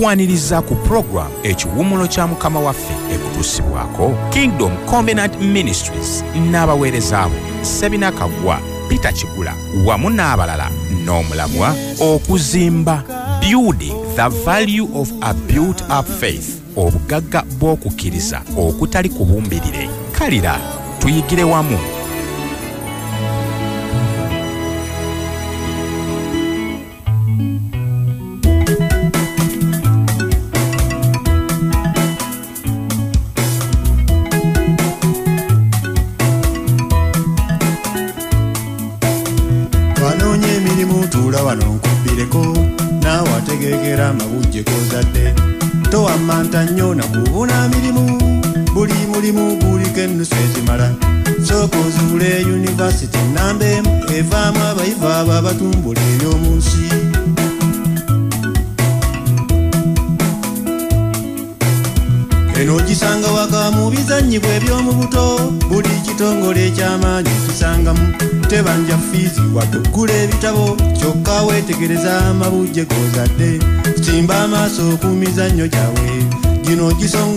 tukwaniriza ku pulogulaamu ekiwummulo kya mukama waffe ekutuusibwako. Kingdom covenant ministries n'abaweereza abo sebina kagwa peter kigula wamu n'abalala n'omulamwa okuzimba. Building the value of a built up faith. Obugagga bw'okukkiriza okutali kubumbirire kalira tuyigire wamu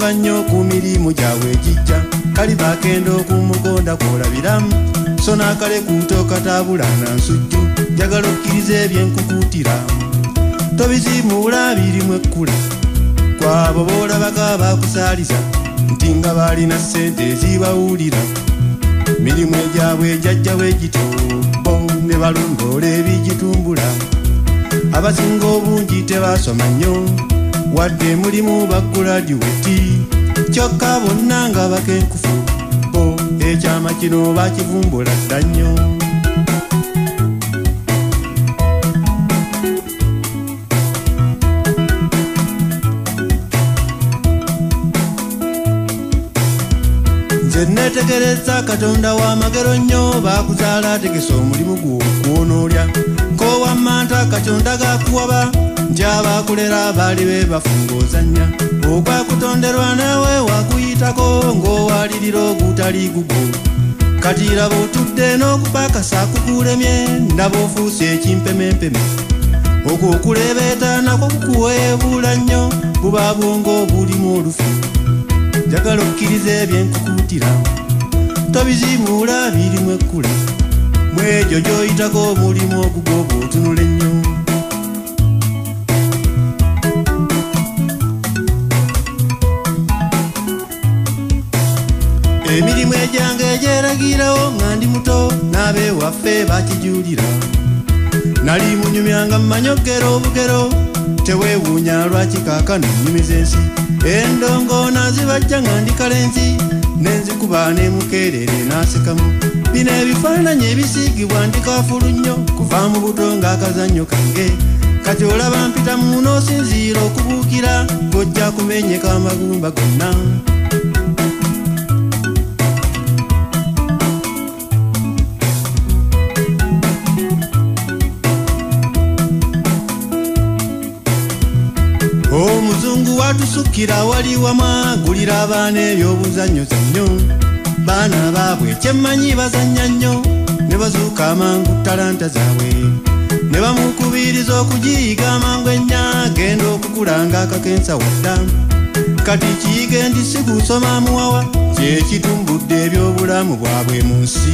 ogisonga nnyo ku mirimu gyabwe egijja. Kali bakenda okumugonda kwolabiramu. So n'akale kuto kataabula na nsujju. Njagala okkiriza ebyenkukuutira tobizimuula birimu ekkula kwabo boolabaka bakusaaliza nti nga baalina ssente ezibawulira mirimu egyabwe ejajjawo egito bo ne balondoola ebigitumbula abasinga obungi tebasoma nnyo wadde mulimu baguladiweti kyokka bonna nga bakenkufu bo ekyama kino bakivumbula dda nnyo. Nze netegereza katonda w'amagero nnyo bakuzaala ategesa omulimu gwo okwonoolya nkowamanta katonda gakuwaba njabakulera baali be bafunga ozannya okwakutonderwa nawe wakuyitako ng'owalirira ogutali gugo kati raba otudde n'okupakasa kukulemye ndaba ofuuse ekimpemempeme. Okwo okulebeeta nako kukuweebuula nnyo buba bwongo obulimu olufu njagala okkiriza ebyenkukuutira. Tobizimuula birimu ekkula mwegyo gy'oyitako omulimu ogugo bw'otunula ennyo emirimu egyange egyeragirawo nga ndi muto n'abeewaffe bakijulira nali munyumyanga mumanyogero obugero teweewuunya lwaki kaakano nnyumiza ensi. Endongo nazibajja nga ndi kalenzi nenzikuba nemukeerere nasekamu. Bino ebifaananyi ebisiigibwa ndi kaafulu nnyo kuva mu buto ng'akazannyo kange. Kati olaba mpita mu n'osinziira okubuukira gojja kumenyeka amagumba gonna omuzungu watusukira wali wamwagulira abaana ebyobuzannyo zannyo. Baana baabwe kyemmanyi bazannya nnyo. Ne bazuuka amangu talanta zaabwe. Ne bamukubiriza okugiyiga amangu ennya genda okukula ng'akakensa wadda. Kati kiyige ndi si kusoma muwawa kyekitumbudde ebyobulamu bwabwe mu nsi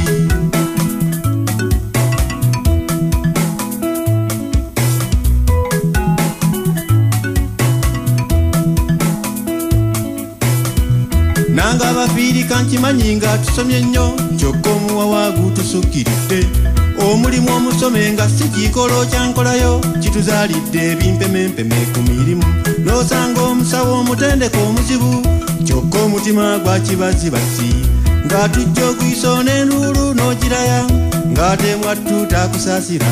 nanga abafiirika nkimanyi nga tusomye nnyo kyokka omuwawa gutusukiridde omulimu omusome nga si kiikolo kyankolayo kituzaalidde ebimpemempeme ku mirimu. N'osanga omusawo omutendeka omuzibu kyokka omutima gwakibazibazi ng'atujja ogwiso n'enduulu n'ogiraya ng'ate mwattu takusaasira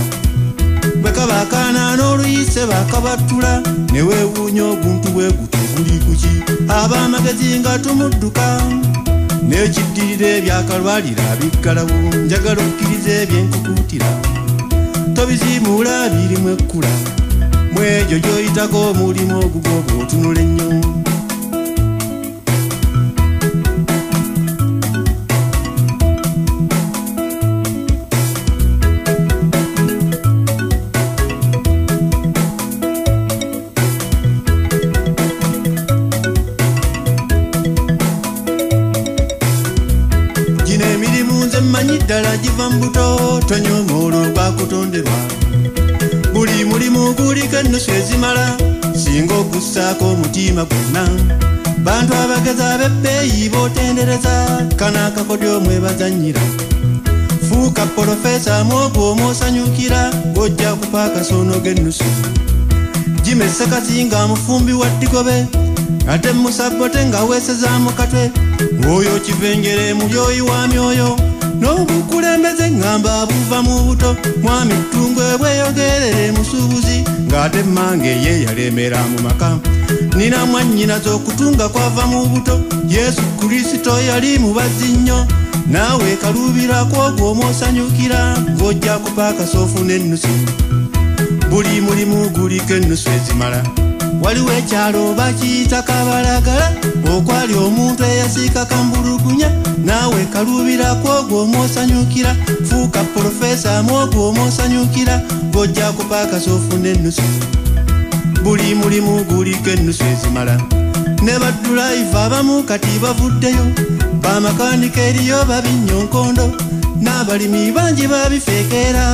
bwe kabaakaana n'oluyise bakabattula ne weewuunya oguntu bwe guto guli kuki? Ab'amagezi nga tumudduka. N'ekiddirira ebyakalwalira biggalawo njagala okkiriza ebyenkukuutira tobizimuula birimu ekkula. Mu egyo gy'oyitako omulimu ogugo bw'otunula ennyo omutima gwonna bantu abagezi ab'ebbeeyi b'otendereza kana akakodyo mwebazannyira fuuka polofeesa mwogwo omwosanyukira ng'ojja kupa akasono g'ennusu. Jime sekazinga mufumbi wa ddigobe ate musabote nga weesezaamu katwe. Ng'oyo kivenjere mulyoyi wa myoyo n'obukulembeze ŋŋamba buva mu buto. Mwami ttungu ebweyogerere musuubuzi ng'ate mmange ye yalemera mu maka nina mwannyinaza okutunga kwava mu buto. Yesu kristo yali mubazi nnyo naawe kaluubira kwogwo omwosanyukira ng'ojja kupa akasoofu n'ennusu. Buli mulimu guliko ennusu ezimala. Waliwo ekyalo bakiyita kabalagala okwali omuntu eyasiika kambulugunya. Naawe kaluubira kwogwo omwosanyukira fuuka polofeesa mwogwo omwosanyukira ng'ojja kupa akasoofu n'ennusu buli mulimu guliko ennusu ezimala. Ne badulayiva abamu kati bavuddeyo bamakanika eriyo babinyonkondo n'abalimi bangi babifeekera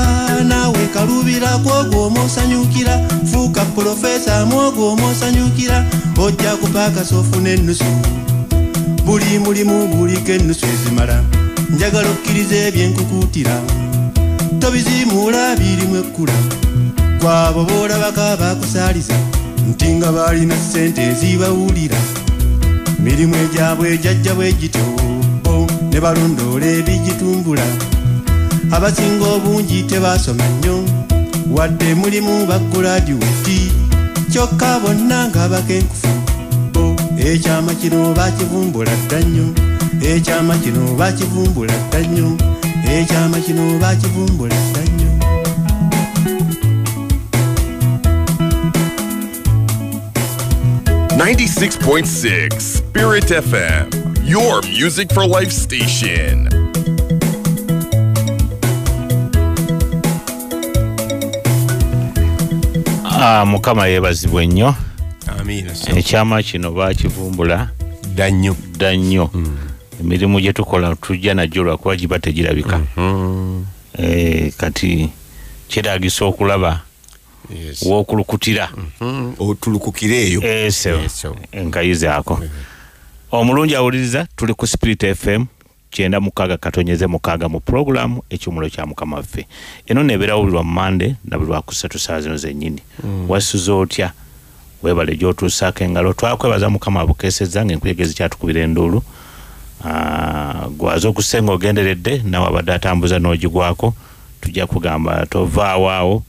naawe kaluubira kwogwo omwosanyukira fuuka polofeesa mwogwo omwosanyukira ojja kupa akasoofu n'ennusu. Buli mulimu guliko ennusu ezimala njagala okkiriza ebyenkukuutira. Tobizimuula birimu ekkula gwabo boolabako bakusaaliza nti nga baalina ssente ezibawulira. Mirimu egyabwe ejajja bwe gityo ne balondoola ebigitumbula. Abasinga obungi tebasoma nnyo wadde mulimu baggulaadiweti kyokka bonna nga bakenkufu ekyama kino bakivumbula dda nnyo ekyama kino bakivumbula dda nnyo ekyama kino bakivumbula dda nnyo Ninety-six point six Spirit FM, your music for life station. Ah, mukama yeebazibwe nnyo. Ekyama kino bakivumbula dda nnyo. dda nnyo. Emirimu gye tukola tujja najjo lwakuba giba tegirabika. Eh, kati kyetaagisa okulaba wookulukutira otulukukira eyo. Eso. Eso. enkayi zaako. Omulungi awuliriza tuli ku spirit fm kyenda mukaaga katonyeze mukaaga mu puroguramu ekyumulo kya mukama waffe. Eno nebeera wulirwa mu mande na buli lwakusatu saa zino zennyini. Wasuza otya? Weebale gyotuusaako engalo twakwebaza mukama abukeseza ngaenkuyegezi kyatukubira enduulu. Ah, gwaze okusenga ogenderedde nawe abadde atambuza n'ogigwako tujja kugamba tovaawo awo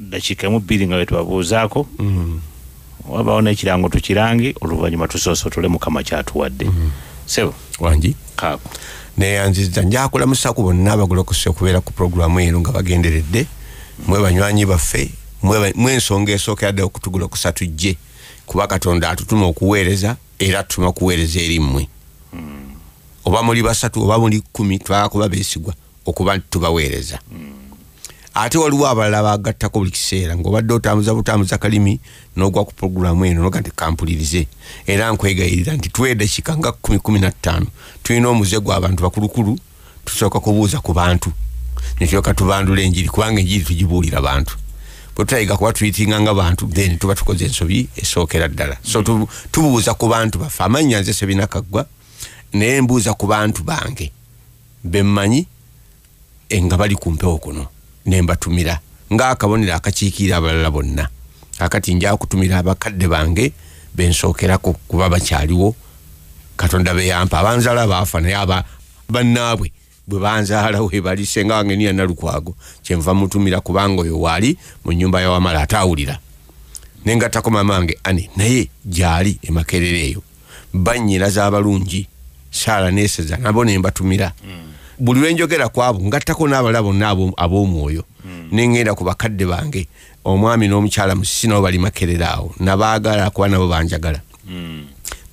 dakiika emu bbiri nga wetubabuuzaako wabaawo n'ekirango tukirange oluvannyuma tusoose otule mukama kyatuwadde. Sebo? Wangi kaako? Neyanziza njakulamusaku bonna abagolokosa okubeera ku puroguramu eno nga bagenderedde. Mwe banywanyi baffe mwe ensonga esookera ddala okutugolokosa tujje. Kuba katonda atutuma okuweereza era atutuma kuweereza eri mmwe. Oba muli basatu oba muli kumi twala kuba beesigwa okuba tubaweereza ate waliwo abalala bagattako buli kiseera ngaobadde otambuza butambuza kalimi nogwa ku puroguramu eno noga nti kampulirize. Era nkwegayirira nti twedakika nga kumi kumi na ttaano tulina omuze gwa abantu bakulukulu tusooka kubuuza ku bantu. Netulyoka tubandula enjiri kubanga enjiri tugibuulira bantu. Bwe tutayiga kuba tuyitinga nga bantu then tuba tukoze ensobi esookera ddala. So tu- tubuuza ku bantu baffe. Amannya nze sebinakaggwa naye mbuuza ku bantu bange. Bemmanyi e, nga bali ku mpewo kuno nembatumira ngaakabonero akakiikirira abalala bonna. Akati nja kutumira abakadde bange bensookerako kuba bakyaliwo. Katonda beyampa abanzaala baafa naye aba bannaabwe bwe banzaalawo ebali senga wange niya nalukwago. Kyenva mutumira kubanga oyo waali mu nyumba yawamala ate awulira nengattako mama wange ani naye gyali emakerera eyo bannyina z'abalungi saala neseza nabo nembatumira buli lwenjogera kwabo ngattako n'abalala bonna abo- ab'omwoyo nengenda ku bakadde bange omwami n'omukyala musisi nabo bali makerera awo nabaagala kuba nabo banjagala.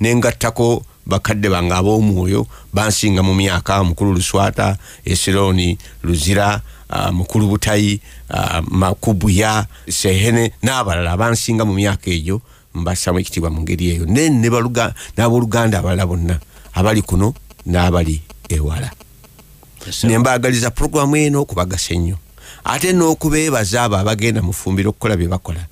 Nengattako bakadde bange ab'omwoyo bansinga mu myaka mukulu luswata esironi luzira uh, mukulu butayi uh, makubuya sehene n'abalala abansinga mu myaka egyo mbassamu ekitiibwa mu ngeri eyo. Ne ne baluga- n'abooluganda abalala bonna abali kuno n'abali ewala Yes, nembagaliza puroguramu eno okubagasa ennyo ate n'okubeebaza abo abagenda mu ffumbiro okukola bye bakola.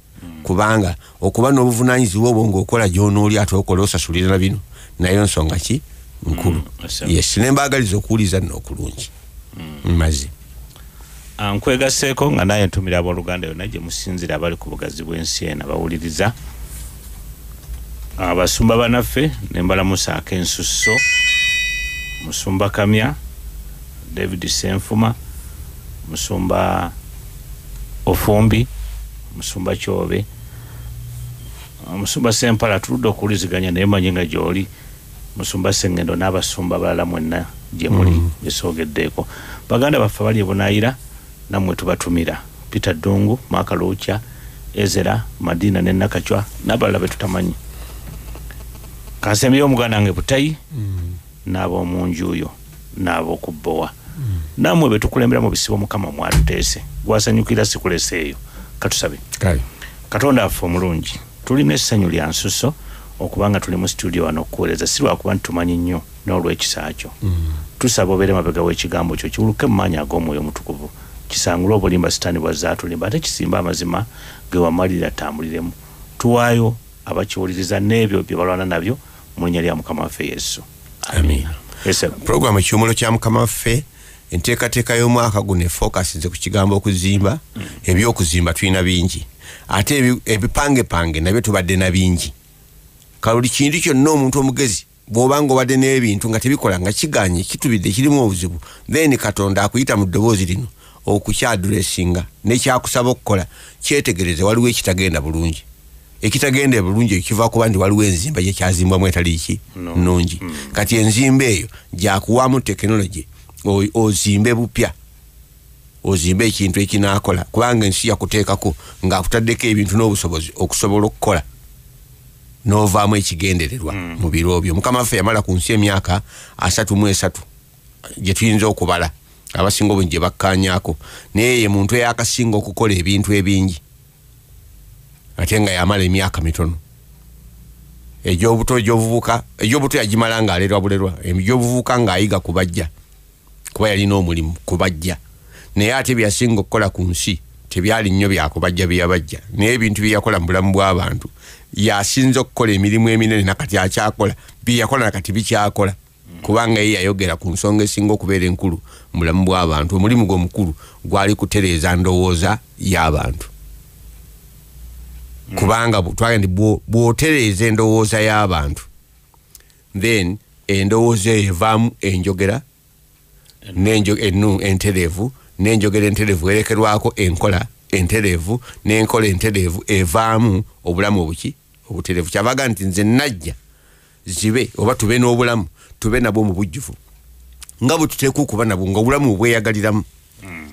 Kubanga okuba n'obuvunanyizibwa obwo ng'okola gy'onooli ate okola osasulira bino nayo nsonga ki? Nkulu. Yes, yes nembagaliza okuwuliza nno okulungi. Mmaze. Ah, nkwegaseeko nga naye ntumira abooluganda yonna gye musinzira abali ku bugazi bw'ensi eno abawuliriza. Abasumba banaffe nembalamusa ak'ensusso musumba kamya david senfuma musumba ofumbi musumba kyobe Ah, musumba sempala tuludde okuwuliziganya naye manyi nga gyoli musumba sengendo n'abasumba balala mwenna gye muli mm. besoogeddeeko baganda baffe bali ebunayira nammwe tubatumira. Peter dungu maka lucha ezera madina ne nakacwa n'abalala betutamanyi kasembeyo omuganda wange butayi n'ab'omunjuyo n'ab'okubbowa nammwe betukulembera mu bisibo mukama mwatuteese gwasanyukira sikuleseeyo. Katusabe. Kale. Katonda affe omulungi tulina essanyu lya nsuso okubanga tuli mu studio wano okuweereza si lwakuba ntitumanyi nnyo n'olw'ekisa kyo. Tusaba obeere mabega w'ekigambo kyo kiwuluke mu maanyi ag'omwoyo omutukuvu. Kisangule obulimba sitaani bwazze atulimba ate kisimba amazima ge wamalirira atambuliremu tuwaayo abakiwuliriza n'ebyo bye balwana nabyo mu linnya lya mukama waffe yesu. Amiina. Yes, puroguramu ekiwumulo kya mukama waffe enteekateeka y'omwaka guno efokasize ku kigambo okuzimba ebyokuzimba tulina bingi. Ate ebi- ebipangepange nabyo tubadde na bingi. Kaluli kintu kyonna omuntu omugezi bw'obanga obadde n'ebintu nga tebikola nga kiganye kitubidde kirimu obuzibu then katonda akuyita mu ddoboozi lino okukyadulesinga nekyakusaba okukola kyetegereze waliwo ekitagenda bulungi. Ekitagenda bulungi ekiva kuba nti waliwo enzimba gyekyazimbwamu etali ki No. nungi kati enzimba eyo gyakuwamu tekinologi ozimbe bupya. Ozimbe ekintu ekinakola kubanga ensi yakuteekako ngaakutaddeko ebintu n'obusobozi okusobola okukola novaamu ekigendererwa mu biro byo. Mukama waffe yamala ku nsi emyaka asatu mu esatu gye tuyinza okubala. Abasinga obungi gye bakkanyako naye ye muntu eyakasinga okukola ebintu ebingi ate nga yamala emyaka mitono. Egyobuto egyobuvubuka egyobuto yagimala ng'alerwa bulerwa egyobuvubuka ng'ayiga kubajja kuba yalina omulimu kubajja. Naye ate byeyasinga okukola ku nsi tebyali nnyo byakubajja byeyabajja naye ebintu byeyakola mu bulamu bw'abantu yasinza okukola emirimu eminene nakati akyakola byeyakola nakati bikyakola. Kubanga ye yayogera ku nsonga esinga okubeera enkulu mu bulamu bw'abantu omulimu gwe omukulu gwali kutereeza ndowooza y'abantu kubanga bu- twagamba nti bwo- bw'otereeza endowooza y'abantu then endowooza eyo evaamu enjogera entereevu n'enjogera entereevu erekerwako enkola entereevu n'enkola entereevu evaamu obulamu obuki obutereevu kyavaga nti nze najja zibe oba tube n'obulamu tube nabwo mu bujjuvu nga bwe tuteekwa okuba nabwo nga obulamu bweyagaliramu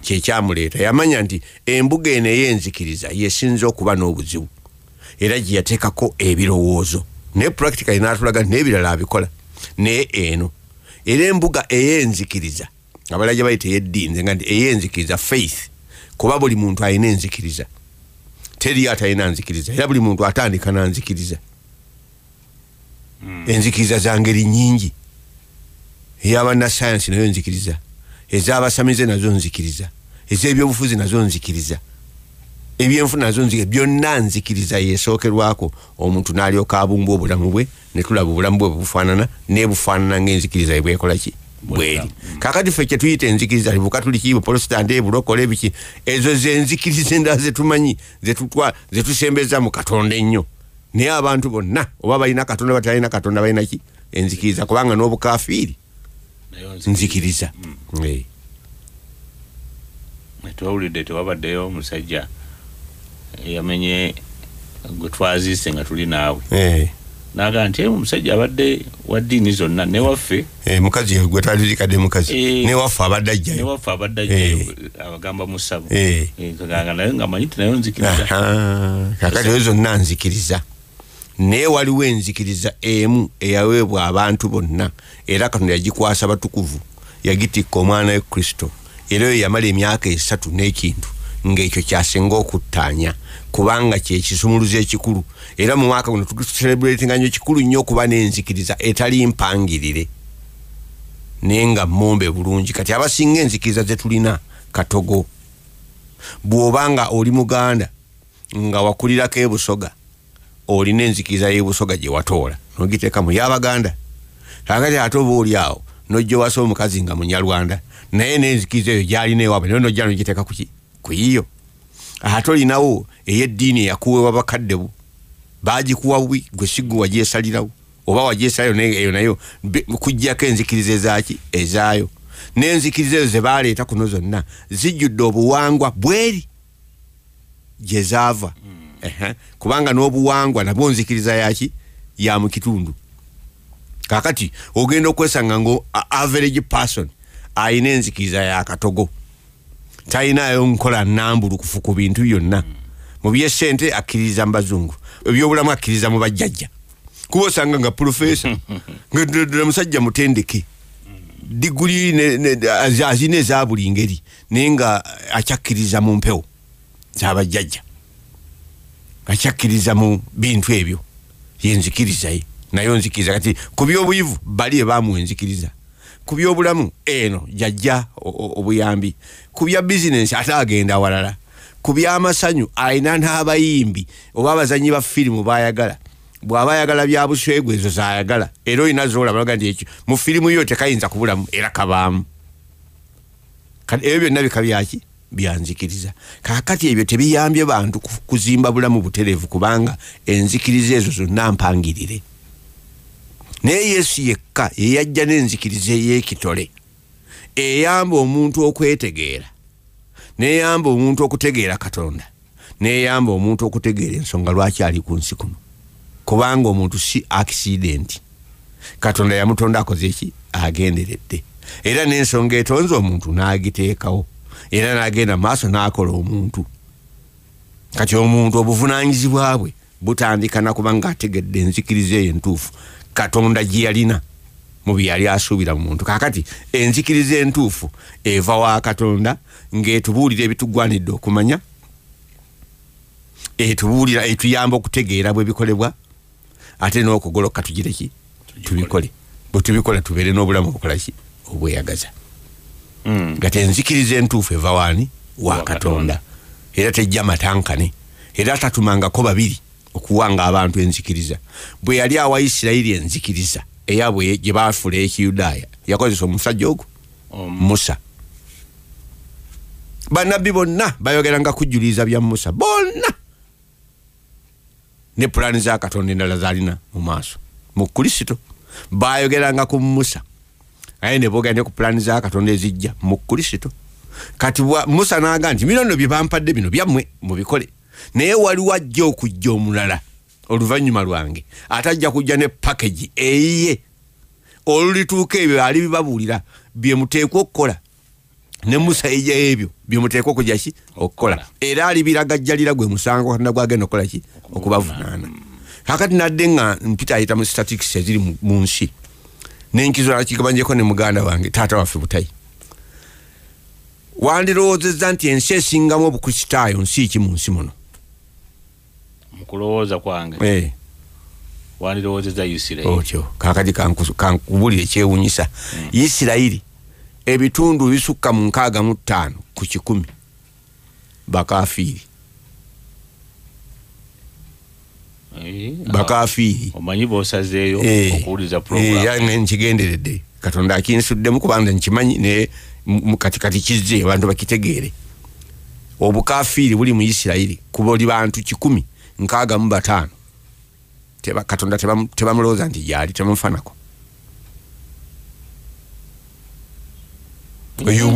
kyekyamuleeta yamanya nti embuga eno ey'enzikiriza yesinza okuba n'obuzibu era gye yateekako ebirowoozo naye practically n'atulaga nti n'ebirala abikola naye eno era embuga ey'enzikiriza abala gye bayita ey'eddiini nga nti ey'enzikiriza faith kuba buli muntu alina enzikiriza. Teri atalina nzikiriza era buli muntu atandika nanzikiriza enzikiriza za ngeri nyingi. Ey'abannasayansi nayo nzikiriza. Ez'abasamize nazo nzikiriza. Ez'ebyobufuzi nazo nzikiriza. Ebyenfuna nazo nzikiriza. Byonna nzikiriza yesookerwako. Omuntu n'alyoka abumba obulamu bwe ne tulaba obulamu bwe bufaanana nebufaanana ng'enzikiriza bwe bwekola ki bweri. Kakati ffe kyetuyita enzikiriza bukatuliki buprotestant bulokole ebiki ezo zenzikiriza endala zetumanyi zetusembeza mu katonda ennyo. Naye abantu bonna oba balina katonda batalina katonda balina ki? Enzikiriza kubanga n'obukafiiri. Nzikiriza Eh. twawulidde tewabaddeyo omusajja yamenye gwe twaziise nga tuli naawe. Naga nti "Eh, omusajja abadde wa ddiini zonna newaffe Eh, mukazi gwe twalirikadde mukazi. Eh. newaffe abadde ajjayo. newaffe abadde ajjayo abagamba mu ssabo ganga naye nga manyi ti nayo nzikiriza. Kakati ezo zonna nzikiriza. Naye waliwo enzikiriza emu eyaweebwa abantu bonna era katonda yagikwasa batukuvu yagitikka omwana we kristo. Era eyo yamala emyaka esatu n'ekintu ng'ekyo kyasinga okuttaanya kubanga kyekisumuluzo ekikulu. Era mu mwaka guno tucelebratinga nnyo kikulu nnyo okuba n'enzikiriza etali mpangirire. Naye nga mombe bulungi kati abasinga enzikiriza zetulina katogo bw'obanga oli muganda nga wakulirako ebusoga olina enzikiriza y'ebusoga gye watoola nogiteekamu. Yabaganda kakati ate oba oli awo nojja owasa omukazi nga munyarwanda naye n'enzikiriza eyo gyalina ewaabwe naye nojja nogiteeka kuki kuyiyo ate olinawo ey'eddiini eyakuweebwa bakadde bo bagikuwa bubi gwe sigwe wagyesalirawo oba wagyesalirawo eyo nayo kujjako enzikiriza ezaki ezaayo. N'enzikiriza ezo zebaleeta kuno zonna zijjudde obuwangwa bweri gye zaava. Ehe. kubanga n'obuwangwa nabwo nzikiriza yaki ya mu kitundu. Kakati ogenda okwesanga ngo average person ayina enzikiriza ya katogo talinayo nkola nambulukufu ku bintu byonna. Mu byesente akkiririza mu bazungu ebyobulamu akkiririza mu bajjajja. Kuba osanga nga profesa nga musajja mutendeke. Diguli azina eza buli ngeri naye nga akyakkiriza mu mpewo zabajjajja akyakkiriza mu bintu ebyo. Yenzikiriza ye nayo nzikiriza kati ku byobuyivu bali ebamuwa enzikiriza ku byobulamu eno jajja obuyambi. Ku bya bizinensi ate agenda walala ku byamasanyu alina n'abayimbi oba abazanyi ba firimu bayagala bw'aba ayagala bya buswegu ezo zayagala era olina zolaba laga nti ekyo mu firimu yo tekayinza kubulamu era kabaamu. Ebyo byonna bika byaki byanzikiriza kakati ebyo tebiyambye bantu ku- kuzimba bulamu butereevu kubanga enzikiriza ezo zonna mpangirire naye yesu yekka yeyajja n'enzikiriza ey'ekitole eyamba omuntu okwetegeera neyamba omuntu okutegeera katonda neyamba omuntu okutegeera ensonga lwaki ali ku nsi kuno? Kubanga omuntu si accident. Katonda yamutonda akoze eki? Agenderedde. Era n'ensonga etonze omuntu n'agiteekawo era n'agenda maaso n'akola omuntu. Kati omuntu obuvunanyizibwa bwe butandika nakuba nga ategedde enzikiriza eyo entuufu katonda gye yalina mu bye yali asuubira mu muntu. Kakati enzikiriza entuufu eva wa katonda ng'etubuulira ebitugwanidde okumanya etubuulira etuyamba okutegeera bwe bikolebwa ate n'okugoloka tugire ki? Tubikole. Bwe tubikola tubeere n'obulamu obukola ki? Obweyagaza. Nga tenzikiriza entuufu eva waani? Wa Wa katonda. Era tejja matankane. Era tatumangako babiri okuwanga abantu enzikiriza. Bwe yali awa isirayiri enzikiriza eyabwe gye baafula ekiyudaaya yakozesa omusajja ogwo musa. Bannabbi bonna bayogeranga kujuliriza bya musa bonna. Ne pulaani za katonda endala zalina mu maaso mu kristo. Bayogeranga ku musa. Aye ne boogera ne ku pulaani za katonda ezijja mu kristo. Kati musa naga nti bino nno bye bampadde bino byammwe mubikole naye waliwo ajja okujja omulala oluvannyuma lwange ate ajja kujja ne pakagi eyiye. Olulituuka ebyo ali bibabuulira bye muteekwa okukola. Ne musa ejja ebyo byemuteekwa okujja ki? Okukola. Era alibiragajjalira gwe musango katonda gwagenda okukola ki? Okubavunaana. Kakati nadde nga mpita ayita mu statistics eziri mu- nsi nenkizula kigabanjeko ne muganda wange taata waffe butayi. Wandirowoozezza nti ensi esingamu obukristaayo nsi ki mu nsi muno mukulowooza kwange. Eh, wandirowoozeza isirairi otyo kakati kanku- kankubulire ekyewunyisa isirayiri ebitundu bisukka mu nkaaga mu ttaano ku kikumi. Bakafiiri. Bakafiiri. Omanyi bosazeeyo Eh, okuwuliza eh, program yange nkigenderedde. Katonda akinsuddemu kubanga nkimanyi naye mu- kati kati kizze abantu bakitegeere. Obukafiiri buli mu isirayiri ku buli bantu kikumi nkaaga mu bataano katonda tebamu- tebamulowooza nti gyali tebamufanako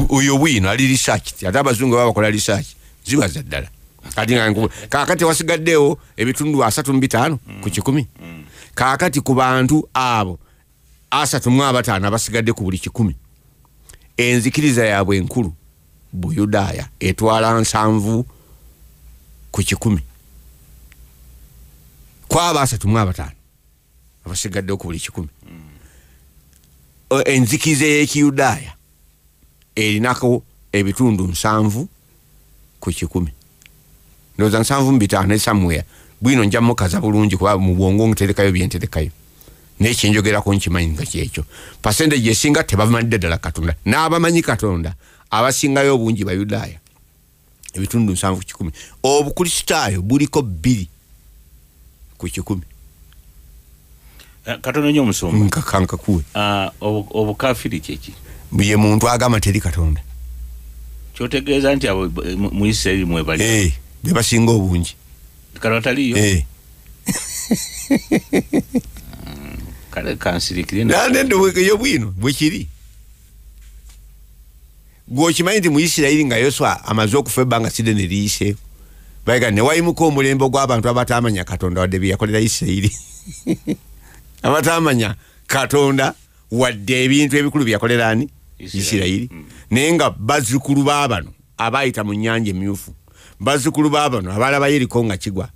oyo bwino ali research ate abazungu baba bakola research zibaza ddala. Kati kaakati wasigaddewo ebitundu asatu mu bitaano ku kikumi. Kaakati ku bantu abo asatu mu abataano abasigadde ku buli kikumi. Enzikiriza yaabwe enkulu buyudaaya etwala nsanvu ku kikumi kwaba asatu mu abataano. Abasigaddewo ku buli kikumi. Enzikiriza y'ekiyudaaya erinako ebitundu nsanvu ku kikumi. Ndowooza nsanvu mu bitaano esamwea bwino nja mukaza bulungi kuba mu bwongo nterekayo byenterekayo nekyenjogerako nkimanyi nga kyekyo. Pasentage esinga tebamanyidde ddala katonda. N'abamanyi katonda abasingayo obungi bayudaaya ebitundu nsanvu kikumi. Obukristaayo buliko bbiri ku kikumi. Eh, katono nyo omusumba nkakankakuwe Ah, obu- obukafiri kyeki ye muntu agamba teri katonda. Kyotegeeza nti abo mu- mu isirairi mwebali Eh, be basinga obungi. Kale bataliyo Eh. kale kansirikire na- nanendowekeyo bwino bwekiri gweokimanyi nti muisirairi nga yoswa amaze okufa ebbanga side neriyise baga newayimuka omulembe gw'abantu abatamanya katonda wadde byeyakolera isirairi abatamanya katonda wadde ebintu ebikulu byeyakolera ani? Isirairi. isirairi naye nga bazzukulu baabano abayita mu nyanja emyufu bazzukulu baabano abalaba yeriko nga kigwa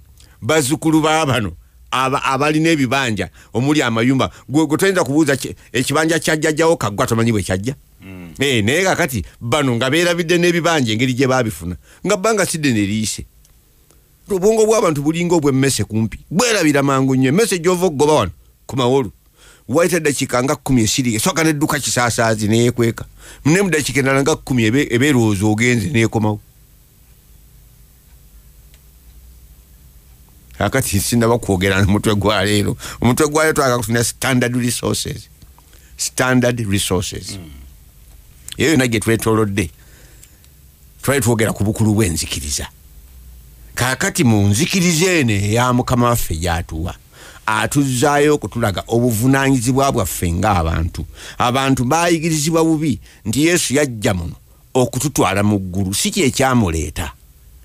bazzukulu baabano aba- abalina ebibanja omuli amayumba gwe toyinza kubuuza ki- ekibanja kyajjajjawo kaggwa tomanyi bwe kyajja? Eh, naye kakati bano nga beerabidde n'ebibanja engeri gye baabifuna nga bbanga sidde neriyise obwongo bw'abantu bulinga obwemmese kumpi. Bwerabira mangu nnyo emmese gyova okugoba wano ku mawolu. Waita eddakiika nga kkumi esiri esooka nedduka kisaasaazi neyekweka ne mu ddakiika endala nga kkumi ebe- eba erowooza ogenze neekomawo kakati sinaba kwogera nomutwe gwa leero. Omutwe gwayo twaga kutunda standard resources. Standard resources. Eyo yonna gye twetolodde. Twali twogera ku bukulu bw'enzikiriza kakati mu nzikiriza eno eya mukama waffe gyatuwa atuzaayo okutulaga obuvunanyizibwa bwaffe ng'abantu. Abantu bayigirizibwa bubi nti yesu yajja muno okututwala mu ggulu si kyekyamuleeta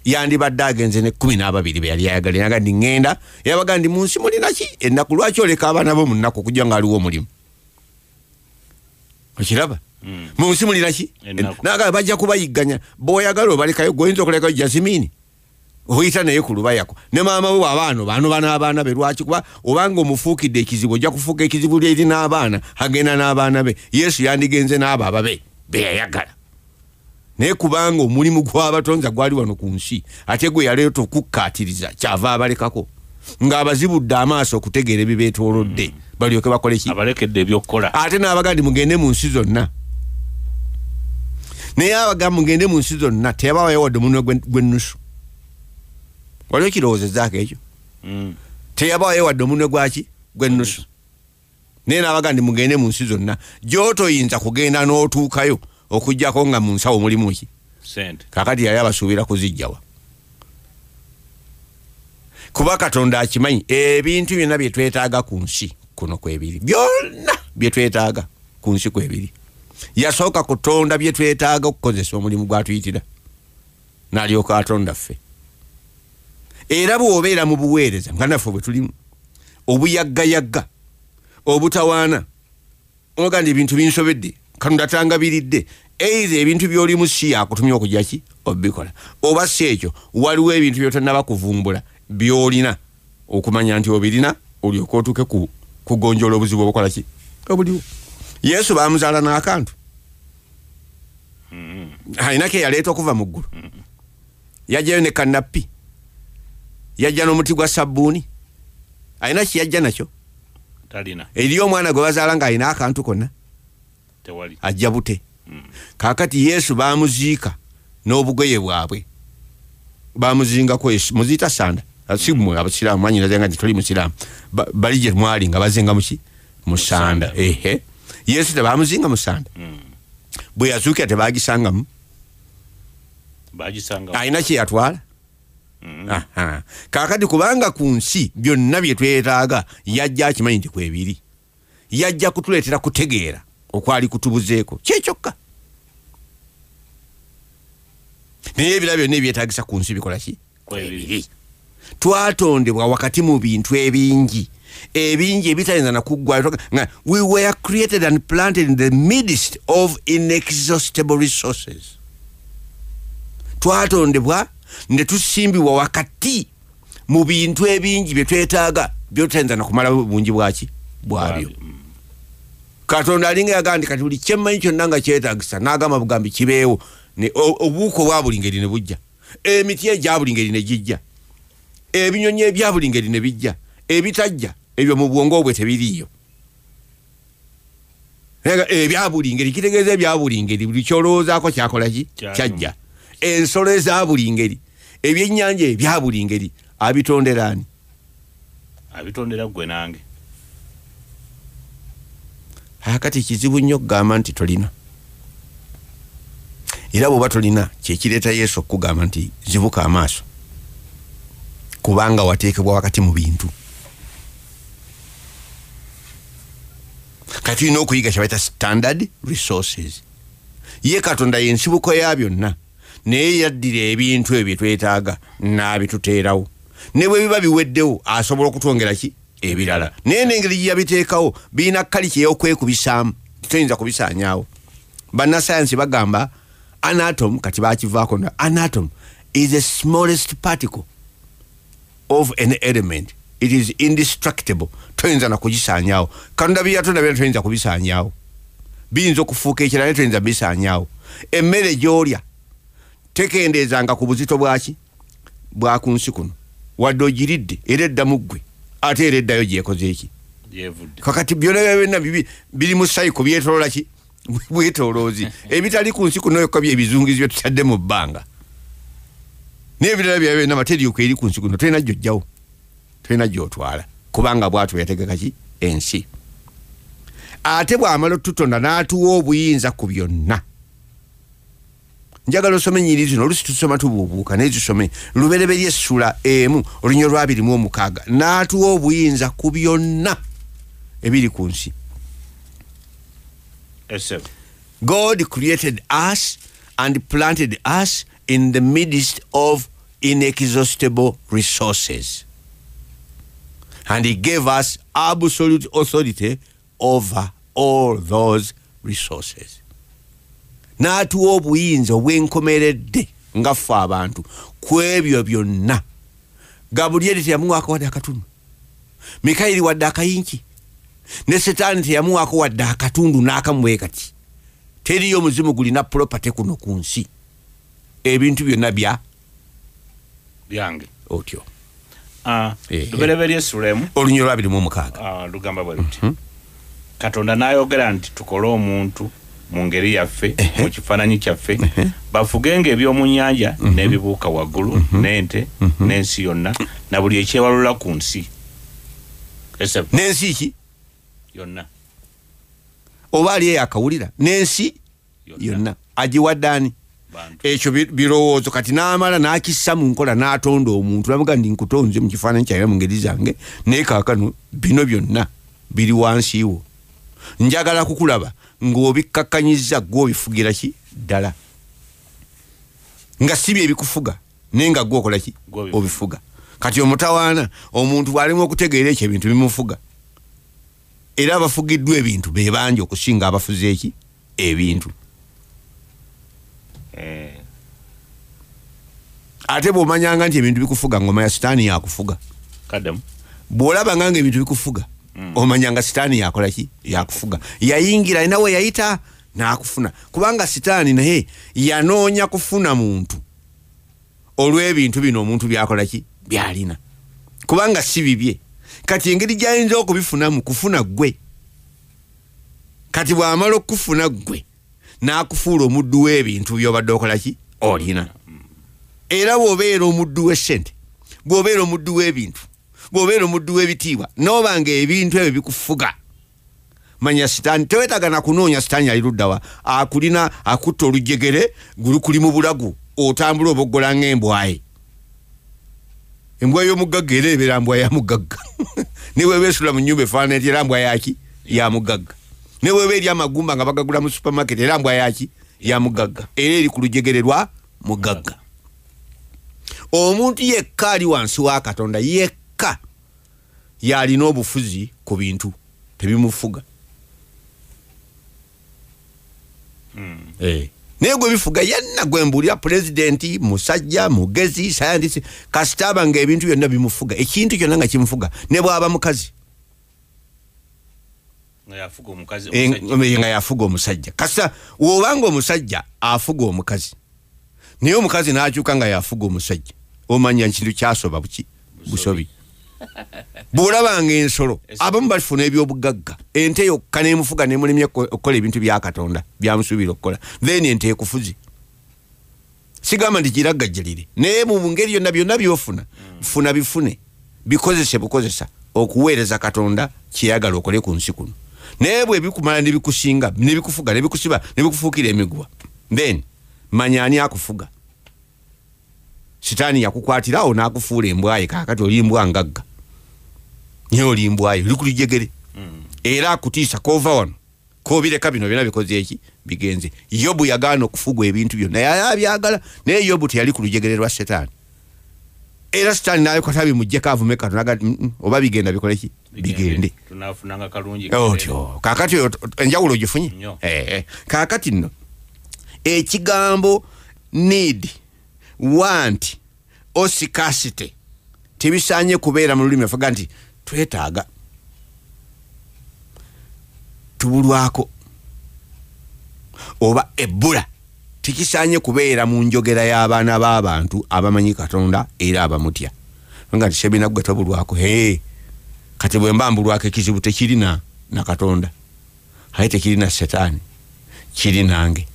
yandibadde agenze ne kumi n'ababiri beyali ayagala yaga ndi ŋŋenda. Yabaga ndi mu nsi mulinaki ennaku lwaki oleka abaana bo mu nnaku okujja ngaaliwo omulimu? Okiraba? Mu nsi mulinaki Ennaku. nagala bajja kubayigganya bw'oyagala obalekayo gwoyinza okulekayo jasimiini oyita naye ku lubayako. Ne maama we abaana bano banaabaana be lwaki kuba obanga omufuukidde ekizibu ojja kufuuka ekizibu lyeri n'abaana agenda n'abaana be. Yesu yandigenze n'abo ababe beyayagala naye kubanga omulimu gw'abatonza gwali wano ku nsi ate gwe yaleeta okukkaatiriza kyava abalekako. Ng'abazibudde amaaso okutegeera ebibeetoolodde balyoke bakole ki? Abalekedde ebyokukola. Ate n'abaga ndi mugende mu nsi zonna. Naye abaga mugende mu nsi zonna teyabawayo wadde omunwe gwe- gw'ennusu wali okirowoozezaako ekyo? Mm. teyabawayo wadde omunwe gwaki? Gw'ennusu naye n'abaga ndi mugende mu nsi zonna. Gyotoyinza kugenda n'otuukayo okugjako nga mu nsawo mulimu ki? Kakati yali abasuubira kuzijjawa kuba katonda akimanyi ebintu byonna byetwetaaga ku nsi kuno kwebiri byonna byetwetaaga ku nsi kwebiri yasooka kutonda byetwetaaga okukozesa omulimu gwatuyitira. N'alyoka atonda ffe era bw'obeera mu buweereza nga naffe bwe tulimu obuyaggayagga obutawaana oga nti ebintu binsobedde katonda tangabiridde eiza ebintu byolimu si yakutumya okujja ki? Obikola. Oba si ekyo waliwo ebintu byotanaba kuvumbula byolina okumanya nti obirina olyoka otuuke ku kugonjola obuzibu obukola ki? Obuliwo. Yesu bamuzaala n'akantu. Alinako eyaleeta okuva mu ggulu. Yajjayo ne kanappi yajja n'omuti gwa sabbuuni. Alina kiyajja nakyo? Eri omwana gwe bazaala ng'alina akantu konna. Ajja bute. Kakati yesu bamuziika n'obugoye bwabwe. Bamuzingako muziita sanda. Si mmwe abasiraamu mwanyinazenga nti toli musiraamu. Ba- bali gye mwali nga bazinga muki musanda. Ehe. Yesu tebamuzinga musanda. Bwe yazuukira tebagisangamu. Bagisanga alina kyeyatwala Aha. kakati kubanga ku nsi byonna byetwetaaga yajja akimanyi nti kwebiri yajja kutuleetera kutegeera okwali kutubuzeeko. Kyekyokka naye ebira byonna ebyetagisa ku nsi bikola ki? Kwebiri. twatondebwa wakati mu bintu ebingi. Ebingi ebitayinza nakuggwayo we were created and planted in the midst of inexhaustible resources. Twatondebwa ne tusimbibwa wakati mu bintu ebingi byetwetaaga byotayinza nakumala bungi bwaki? Bwabyo. Katonda alinga yagaa nti kati buli kyemmanyi kyonna nga kyetagisa n'agamba bugambi kibeewo Ne- o- obuuko obwa buli ngeri ne bujja. Emiti egya buli ngeri ne gijja. Ebinyonyi ebya buli ngeri ne bijja. Ebitajja ebyo mu bwongo bwe tebiriiyo. Ebya buli ngeri kitegeeza ebya buli ngeri buli kyolowoozaako kyakolaki kyajja ensolo eza buli ngeri ebyennyanja ebya buli ngeri abitonderaani abitondera gwe nange. Akati kizibu nnyo okugamba nti tolina. Era bw'oba tolina kyekireeta yesu okugamba nti zibuka amaaso. Kubanga wateekebwa wakati mu bintu. Kati tulina okuyiga kyebaita standard resources. Ye katonda yensibuko ya byonna naye yaddira ebintu ebyo twetaaga n'abituteerawo. Ne bwe biba biweddewo asobola okutwongera ki? Ebirala. Naye n'engeri gye yabiteekawo birina kaliki ey'okwekubisaamu titoyinza kubisaanyaawo. Bannasayansi bagamba anatom kati bakivaako na anatom is the smallest particle of an element. It is indestructible. Toyinza nakugisaanyaawo katonda byeyatonda byona toyinza kubisaanyaawo. Biyinza okufuuka ekirala naye toyinza bisaanyaawo emmere gy'olya tekendeezanga ku buzito bwaki bwaku nsi kuno. Wadde ogiridde era eddamu ggwe ate era eddayo gyekoze eki? Kakati byona bya byonna biri mu sayiko byetolola ki? Bwetoloozi ebitali ku nsi kuno yokka byebizungizi byetutadde mu bbanga. Naye ebirala bya byonna materiyuko eri ku nsi kuno tolina gyojjawo tolina gyotwala kubanga bwatu yategeka ki? Ensi. Ate bw'amala otutonda n'atuwa obuyinza ku byonna njagala osome enyiri zino olusi tusoma tubuubuuka naye zisome lubereberye essula emu olunyo lwabiri mu omukaaga. N'atuwa obuyinza ku byonna ebiri ku nsi. God created us and planted us in the midst of inexhaustible resources. And he gave us absolute authority over all those resources n'atuwa obuyinza obwenkomeredde nga ffe abantu ku ebyo byonna. Gabulyeri teyamuwaako wadde akatundu. Mikayiri wadde akayinki. Ne setaani teyamuwaako wadde akatundu n'akamuwe kati. Teriyo omuzimu gulina propate kuno ku nsi. Ebintu byonna bya? Byange. Otyo. Ah, lubereberye essulemu olunyo lwabiri mu omukaaga. Ah, lugamba bwe luti. Katonda n'ayogera nti tukole omuntu mu ngeri yaffe mu kifaananyi kyaffe bafugenga ebyomu nnyanja n'ebibuuka waggulu n'ente n'ensi yonna na buli ekyewalula ku nsi. N'ensi ki? Yonna. Oba ali eyo akawulira n'ensi? Yonna. Agiwadde ani? Ekyo bi- birowoozo kati n'amala n'akissa mu nkola n'atonda omuntu namuga ndi nkutonze mu kifaananyi kyawe mu ngeri zange naye kaakano bino byonna biri wansi wo. Njagala kukulaba ng'obikkakkanyiza gwe obifugira ki? Ddala. Nga si bye ebikufuga naye nga gwe okola ki obifuga. kati omutawaana omuntu bw'alimu okutegeera ekyo ebintu bimufuga era abafugiddwa ebintu be bangi okusinga abafuze eki? Ebintu. Eh, ate bw'omanyanga nti ebintu bikufuga ng'omanya sitaani yakufuga kaddemu bw'olabanga nga ebintu bikufuga omanyanga sitaani yakola ki? Yakufuga. Yayingira alina we yayita n'akufuna. Kubanga sitaani naye yanoonya kufuna muntu. Olw'ebintu bino omuntu byakola ki? Byalina. Kubanga si bibye. Kati engeri gyayinza okubifunamu kufuna ggwe kati bw'amala okufuna ggwe n'akufuula omuddu w'ebintu by'obadde okola ki? Olina. Era bw'obeera omuddu w'essente bw'obeera omuddu w'ebintu bw'obeera omuddu w'ebitiibwa noobanga ebintu ebyo bikufuga. Manya sitaani tewetaaga nakunoonya sitaani ali luddawa akulina akutta olujegere gulukuli mu bulagu otambula oboggola ng'embwaye embwa y'omugagga era ebeera mbwa ya mugagga. Ne bweba esula mu nyumba efaanana eti era mbwa yaki ya mugagga. Ne bweba eri amagumba nga bagagula mu supermarket era mbwa yaki ya mugagga. Era eri ku lujegere lwa mugagga. Omuntu yekka ali wansi wa katonda yekka yalina obufuzi ku bintu tebimufuga. Eh. naye gwe bifuga yenna gwe mbuulira pulezidenti musajja mugezi sayantisi kasitaaba nga ebintu byonna bimufuga. Ekintu kyonna nga kimufuga ne bwaba mukazi. Nga yafuga eh, omusajja. kasita wobanga omusajja afuga omukazi. Naye omukazi n'akyuka nga yafuga omusajja. Omanya kintu kyasoba buki? Busobi bwolabanga ensolo abamu bafuna ebyobugagga ente yokka nemufuga nemulemya okukola ebintu bya katonda byamusuubira okukola then ente ekufuzi. Sigamba nti kiragajjalire. Naye mu ngeri yonna byonna byofuna funa bifune bikozese bukozesa okuweereza katonda kyeyagala okole ku nsi kuno. Naye bwe bikumala nebikusinga nebikufuga nebikusiba nebikufuukira emiguwa then manya ani akufuga? Sitaani yakukwatirawo n'akufuula embwaye kakati oli mbwa ngagga naye oli mbwayo oli ku lijegere. Era akutiisa kova wano. Kobireka bino byona bikoze eki? Bigenze. Yobu yagaana okufugwa ebintu byonna. Naye abyagala naye yobu teyali ku lujegere lwa setaani era sitaani nayo kata bimugjeko avume katonda aga "Mm, mm, oba bigenda bikoleki bigende. Kalungi otyo. Kakati oyo enjawulo ogifunye. Eh, eh. kakati nno ekigambo need want osikasite tebisanye kubeera mu lulimi afuga nti twetaaga tubulwako oba ebbula tikisanye kubeera mu njogera y'abaana b'abantu abamanyi katonda era abamutya. Nga sebina gwe tobulwako. Hee kati bwe mba mbulwako ekizibu tekirina na katonda. Aye tekirina setaani kiri nange.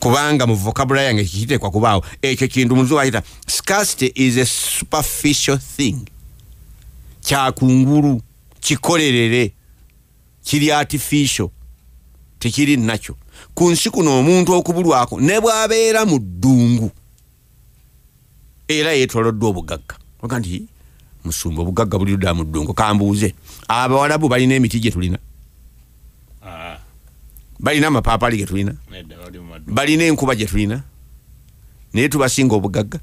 Kubanga mu vocabula yange kikitekwa kubaawo. Ekyo kintu muzu ayita scarcity is a superficial thing kyakungulu kikolerere kiri artificial tekiri nakyo. Ku nsi kuno omuntu okubulwako ne bwabeera mu ddungu era yeetoloddwa obugagga. Oga nti musumba obugagga buli ludda mu ddungu kambuuze. Abawalabu balina emiti gye tulina. Balina amapaapali ge tulina. Balina enkuba gye tulina. Naye tubasinga obugagga.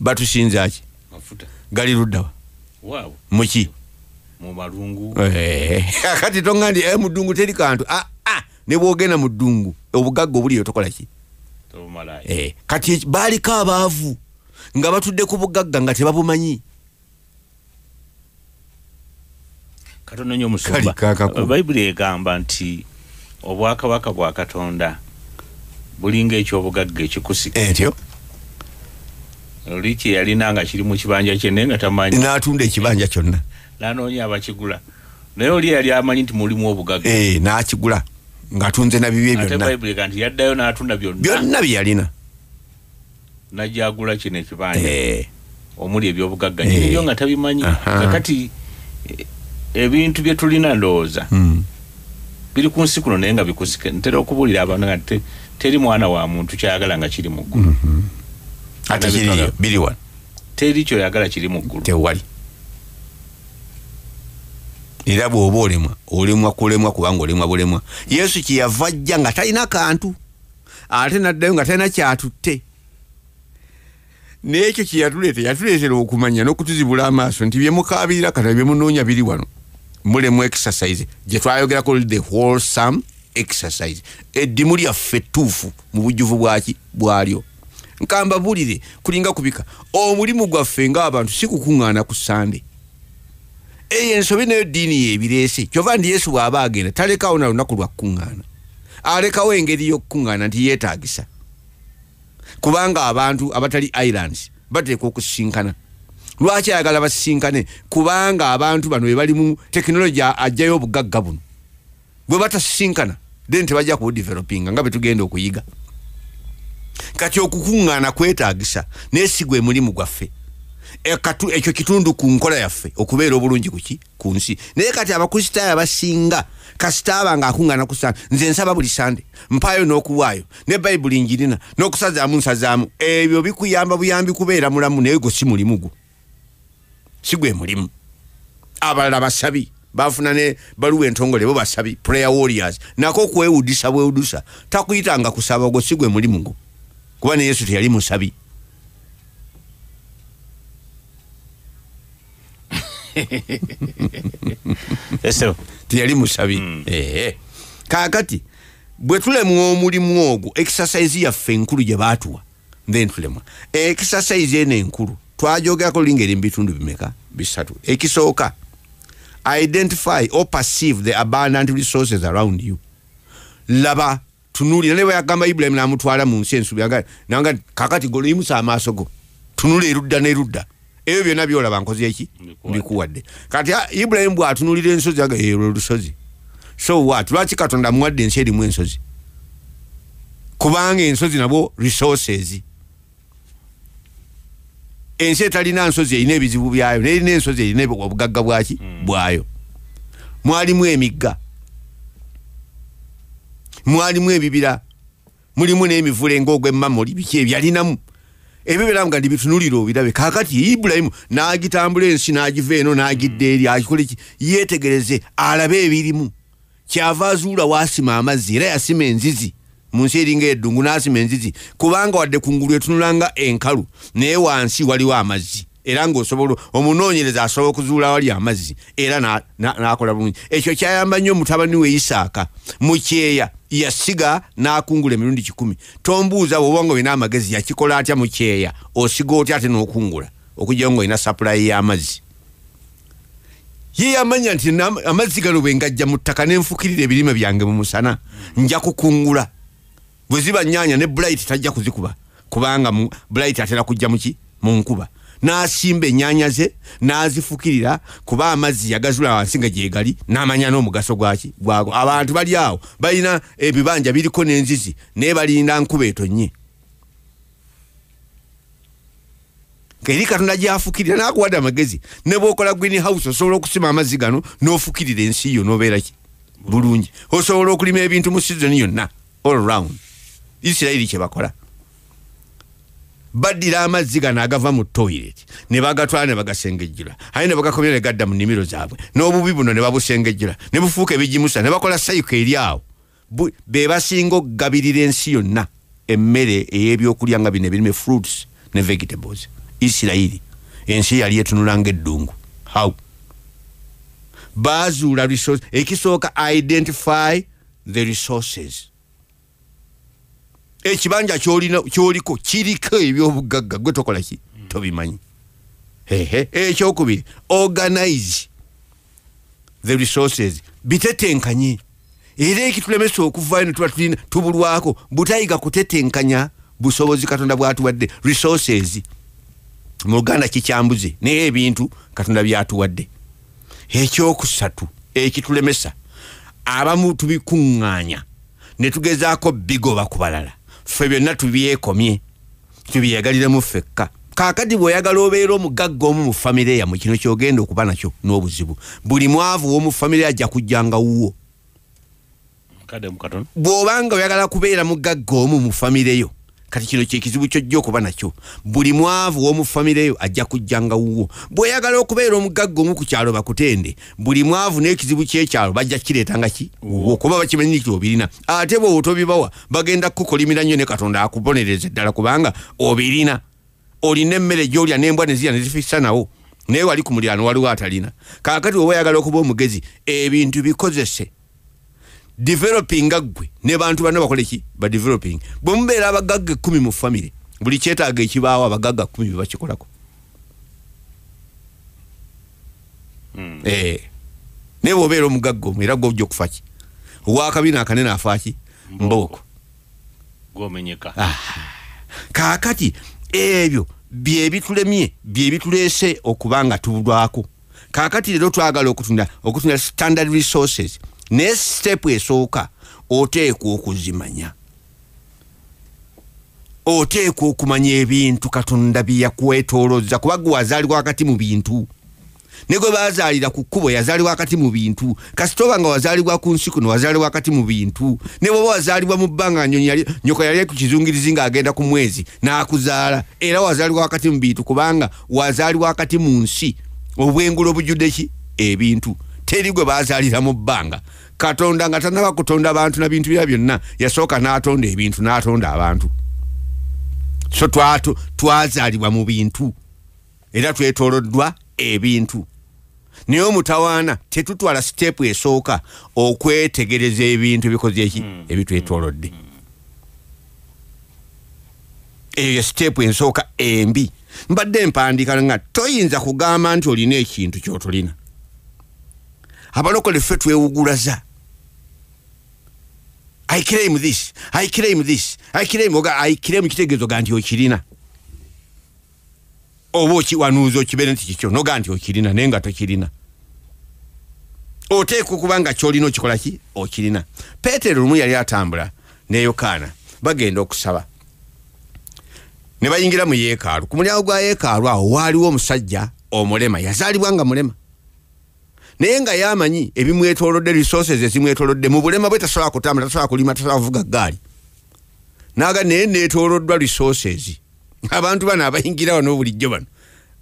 Batusinza ki gali luddawa muki. Mu malungu. Eh, kati tonga ndi eh, mu ddungu teri kantu. Ah, ah, ne bwogenda mu ddungu obugagga obuliyo tokola ki Eh, kati baaliko abaavu nga batudde ku bugagga nga tebabumanyi. Katono nnyo kaakakuba. bayibuli egamba nti obwakabaka bwa katonda bulinga ekyobugagga ekikusika etyo oli kye yalina nga kiri mu kibanja kye naye nga tamanyi. N'atunda ekibanja kyonna. Nanoonya abakigula. Naye oli yali amanyi nti mulimu obugagga. Eh, n'akigula. Ng'atunze na bibye byonna. Bayibuli ega nti yaddayo n'atunda byonna. Byonna bye yalina. Najjagula kino ekibanja. Eh, omuli ebyobugagga. Eh. nyinibyo nga tabimanyi. Kakati eh, ebintu bye tulina ndowooza mm. biri ku nsi kuno naye nga bikusike ntera okubuulira abantu nga te- teri mwana wa muntu kyayagala nga kiri mu ggulu ate kiriyo biri wano. Teri kyoyagala kiri mu ggulu. Tewali. Era bw'oba olemwa olemwa kulemwa kubanga olemwa bulemwa. Yesu kyeyava ajja nga talina kantu ate naddayo nga talina kyatutte. N'ekyo kyeyatuleeta yatuleetera okumanya n'okutuzibula amaaso nti byemukaabirira kata byemunoonya biri wano mulemu exercise. Gye twayogerako the wholesome exercise. Eddimu lyaffe ettuufu mu bujjuvu bwaki bwalyo nkamba bulire kulinga kubika. Omulimu gwaffe ng'abantu si kukuŋŋaana ku sande eyo ensobi nayo diini yeebireese kyova ndi yesu bw'aba agenda talekawo na lunaku lwa kukuŋŋaana. Alekawo engeri y'okukuŋŋaana nti yeetaagisa. Kubanga abantu abatali islands bateekwa okusisinkana. Lwaki ayagala basisinkane? Kubanga abantu bano bwe bali mu tekinologi ajjayo obugagga buno. Bwe batasisinkana then tebajja kubudevelopinga nga bwe tugenda okuyiga kati okukuŋŋaana kwetaagisa naye si gwe mulimu gwaffe. Ekatu- ekyo kitundu ku nkola yaffe okubeera obulungi kuki ku nsi. Naye kati abakristaayo abasinga kasitaaba nga akuŋŋaana ku sande nze nsaba buli sande mpaayo n'okuwaayo ne bayibuli njirina n'okusazaamu nsazaamu. Ebyo bikuyamba buyambi kubeera mulamu naye gwe si mulimu gwo. Si gwe mulimu. Abalala basabi bafuna ne baluwa entongole bo basabi prayer warriors nako okwewudisa bwewudusa takuyitanga kusaba gwo si gwe mulimu gwo kuba ne yesu teyali musabi teyali musabi Mm. ee kakati bwe tulemwa omulimu ogwo. Exercise yaffe enkulu gye baatuwa. Then tulemwa exercise eno enkulu twajogerako lulinga eri mu bitundu bimeka? Bisatu. Ekisooka identify or perceive the abundant resources around you. Laba tunuulira ne bwe yagamba ibulayimu n'amutwala mu nsi ensubi nanga kakati goloyimusa amaaso go. Tunula erudda nerudda. Ebyo byonna byolaba nkozi eki Mbikuwadde. kati ibulayimu bwatunulira ensozi aga ero olusozi so what? Lwaki katonda muwadde ensi erimu ensozi? Kubanga ensozi nabwo resources. Ensi etalina nsozi erina ebizibu byayo nerina ensozi erina obugagga bwaki bwayo. Mwalimu emigga mwalimu ebibira. Mulimu n'emivule ngaogwemmamoli biki ebyalinamu? Ebyo byeramuga ndi bitunulira obirabe. Kakati ibulayimu n'agitambula ensi n'agiva eno n'agidda eri akikola ki? Yeetegereze alabe ebirimu. Kyava azuula waasima amazzi era yasima enzizi. Mu nsi eringa eddungu n'asima enzizi. Kubanga wadde kungulu etunulanga enkalu naye wansi waliwo amazzi era ng'osobola omunoonyereza asobola okuzuula wali amazzi era na- na- n'akola bulungi. Ekyo kyayamba nnyo mutabani we isaaka. Mu kyeya yasiga n'akungula emirundi kikumi. Tombuuza bw'oba nga olina amagezi yakikola atya mu kyeya? Osiga otya ate n'okungula okugyawo ng'olina sapulayi y'amazzi? Ye yamanya nti amazzi gano bwe ngajja mu ttaka nenfukirira ebirime byange mu musana nja kukungula. Bwe ziba nyanya ne bright tajja kuzikuba kubanga bright atera kujja muki mu nkuba n'asimba ennyanya ze n'azifukirira kuba amazzi yagazula wansi nga gyegali n'amanya n'omugaso gwaki gwago abantu bali awo balina ebibanja biriko n'enzizi naye balinda nkuba etonnye eri katonda gyafukirira nakuwadde amagezi ne bwokola green house osobola okusima amazzi gano n'ofukirira ensi yo n'obeera ki? Bulungi. Osobola okulima ebintu mu sizoni yonna all round. Isirayiri kyebakola baddira amazzi gano agava mu toilet. Ne bagatwala ne bagasengejjula. Aye ne bagakomya ne gadda mu nnimiro zaabwe. N'obubi buno ne babusengejjula. Ne bufuuka ebijimusa ne bakola sayiko eri awo. Be basinga okugabirira ensi yonna. Emmere ey'ebyokulya nga bino ebirime fruits ne vegetables. Isirayiri. Ensi yali etunula ngaeddungu how? Bazuula resource ekisooka identify the resources ekibanja kyoliko kiriko ebyobugagga gwe tokola ki? Tobimanyi. Ehe ekyokubiri organize the resources. Bitetenkanye. Era ekitulemesa okuvayo netuba tulina tubulwako butayiga kutetenkanya busobozi katonda bwatuwadde resources. Mu luganda kikyambuze naye ebintu katonda byatuwadde. Ekyokusatu ekitulemesa abamu tubikuŋŋaanya. Ne tugezaako bigoba ku balala ffe byonna tubyekomye tubyeyagaliremu ffekka. Kaakati bw'oyagala obeera omugagga omu mu famire yammwe kino kyogenda okuba nakyo n'obuzibu. Buli mwavu w'omu famire ajja kujjanga wuwo. Bw'obanga oyagala kubeera mugagga omu mu famire yo kati kino kyekizibu kyojja okuba nakyo. Buli mwavu w'omu famire yo ajja kujjanga wuwo. Bw'oyagala okubeera omugagga omu ku kyalo bakutende buli mwavu n'ekizibu ky'ekyalo bajja kireetanga ki? Wuwo kuba bakimanyi nti obirina. Ate bwe otobibawa bagenda kukolimira nnyo ne katonda akubonereza eddala kubanga obirina. Olina emmere gyolya n'embwa ne zirya ne zifissa nawo. Naye wali ku muliraano waliwo atalina. Kaakati oba oyagala okuba omugezi ebintu bikozese developing gwe ne bantu banna bakole ki ba developing. Bwe mubeera abagagga ekkumi mu famire buli kyetaaga ekibaawo abagagga kkumi bebakikolako Eh. naye bwobeera omugagga omu era gwe ojja okufa ki? Owakabina akanene afa ki? Mbooko. Gwomenyeka. Kaakati ebyo byebitulemye byebituleese okuba nga tubulwako kaakati leero twagala okutunda okutunda standard resources naye sitepu esooka oteekwa okuzimanya. Oteekwa okumanya ebintu katonda byeyakwetolozza kuba gwe wazaalibwa wakati mu bintu. Ne gwe bazaalira ku kkubo yazaalibwa wakati mu bintu. Kasita oba nga wazaalibwa ku nsi kuno wazaalibwa wakati mu bintu. Ne bwoba wazaalibwa mu bbanga nyoko yali ku kizungirizi ng'agenda ku mwezi n'akuzaala. Era wazaalibwa wakati mu bintu kubanga wazaalibwa wakati mu nsi. Obwengula obujjudde ki? Ebintu. Teri gwe bazaalira mu bbanga katonda nga tanaba kutonda bantu na bintu bya byonna yasooka n'atonda ebintu n'atonda abantu. So twazaalibwa mu bintu era twetoloddwa ebintu. Naye omutawaana tetutwala siteepu esooka okwetegereza ebintu ebikoze eki ebitwetolodde eyo ye siteepu ensooka embi. Mbadde mpandiika nga toyinza kugamba nti olina ekintu kyotolina abalokole ffe twewugulaza i claim this. I claim this. I claim oga i claim kitegeezo ga nti okirina. Oba okiwanuuza okibeere nti kikyo? Noga nti okirina naye nga tokirina. Oteeka okuba nga kyolina okikola ki? Okirina. Peetero lumu yali atambula ne yokaana bagenda okusaba. Ne bayingira mu yeekaalu. Ku mulyango gwa yeekaalu awo waaliwo omusajja omulema yazaalibwa nga mulema naye nga yamanyi ebimwetolodde resources ezimwetolodde mu bulema bwe tasobola kutambula tasobola kulima tasobola kuvuga gaali naga naye netoloddwa resources. Abantu bano abayingirawo n'obulijjo bano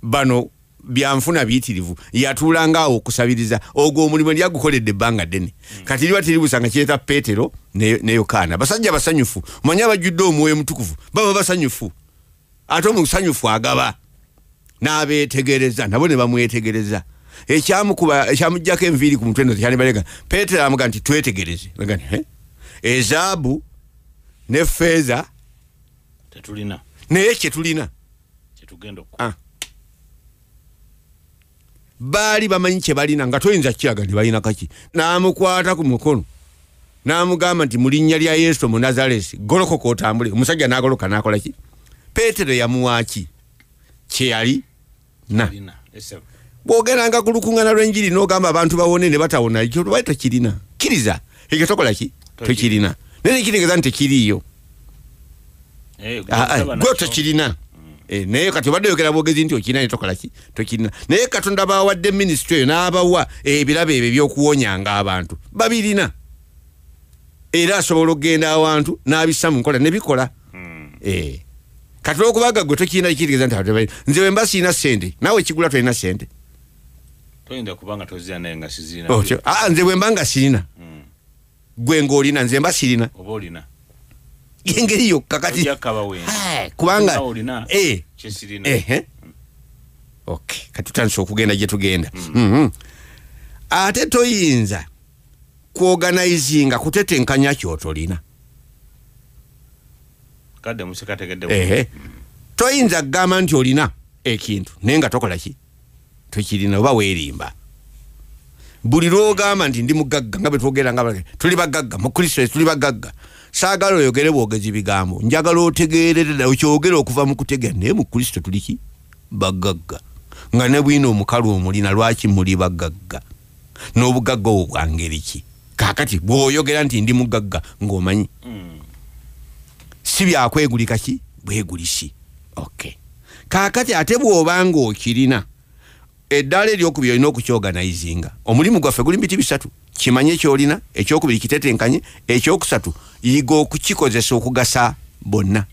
bano byanfuna biyitirivu yatuulanga awo okusabiriza ogwo omulimu ndi agukoledde ebbanga ddene. Kati liba tiribusanga kireta peetero ne yokaana. Basajja basanyufu omanyi abajjudde omwoyo mutukuvu baba basanyufu. Ate omusanyufu agaba n'abeetegereza nabo ne bamwetegereza ekyamukuba ekyamugjako enviiri ku mutwe no tekyanibalega peetero amuga nti twetegereze. "Eh? ezaabu ne feeza tetulina. naye kyetulina. Kyetugenda oku Ah. baali bamanyi kyebalina nga toyinza kiraga nti balina kaki. N'amukwata ku mukono. N'amugamba nti mu linnya lya yesu omunazalesi golokoka otambule. Omusajja n'agoloka n'akola ki? Peetero yamuwaaki kyeyali? Na bw'ogendanga ku lukuŋŋaana lw'enjiri n'ogamba abantu bawone ne batawona ekyo lwali tokirina kkiriza ekyo tokola ki? Tokirina. Naye nekitegeeza nti tekiriiyo. Eh Ah, ah, gwe gwe tokirina. Eh, naye kati obadde oyogera bwogezi nti okirina ne tokola ki? Tokirina. Naye katonda bawadde minisitule eyo n'abawa ebirabo ebyo ebyokuwonyanga abantu. Babirina. Era asobola okugenda awantu n'abissa mu nkola nebikola Eh. kati olwokubaga gwe tokirina kitegeeza nti nze bwe mba siina sente naawe ekigula tolina sente toyinza kubanga tozira naye nga sizirina otyo Ah, nze bwe mba nga sirina. Gwe ng'olina nze mba sirina. Oba olina. Engeri yokka kati. Ah, kubanga Eh. okay kati tutandise okugenda gye tugenda. Mhm. ate toyinza kuoganizinga kutetenkanya kyotolina. Ehe. Toyinza kugamba nti olina ekintu naye nga tokola ki tokirina oba weerimba. Buli lwogamba nti ndi mugagga nga betwogera nga tuli bagagga mu kristo tuli bagagga saagala oyogere bwogezi bigambo. Njagala otegeerere okyogere okuva mu kutegera naye mu kristo tuli ki? Bagagga. Nga ne bwina omukalu omulina lwaki muli bagagga? N'obugagga obwo bwa ngeri ki? Kaakati bw'oyogera nti ndi mugagga ng'omanyi. Si byakwegulika ki? Bwegulisi. Okay kaakati ate bw'obanga okirina eddaala eryokubiri olina okukyorganizinga omulimu gwaffe guli biti bisatu. Kimanye kyolina ekyokubiri kitetenkanye ekyokusatu yiga okukikozesa okugasa bonna.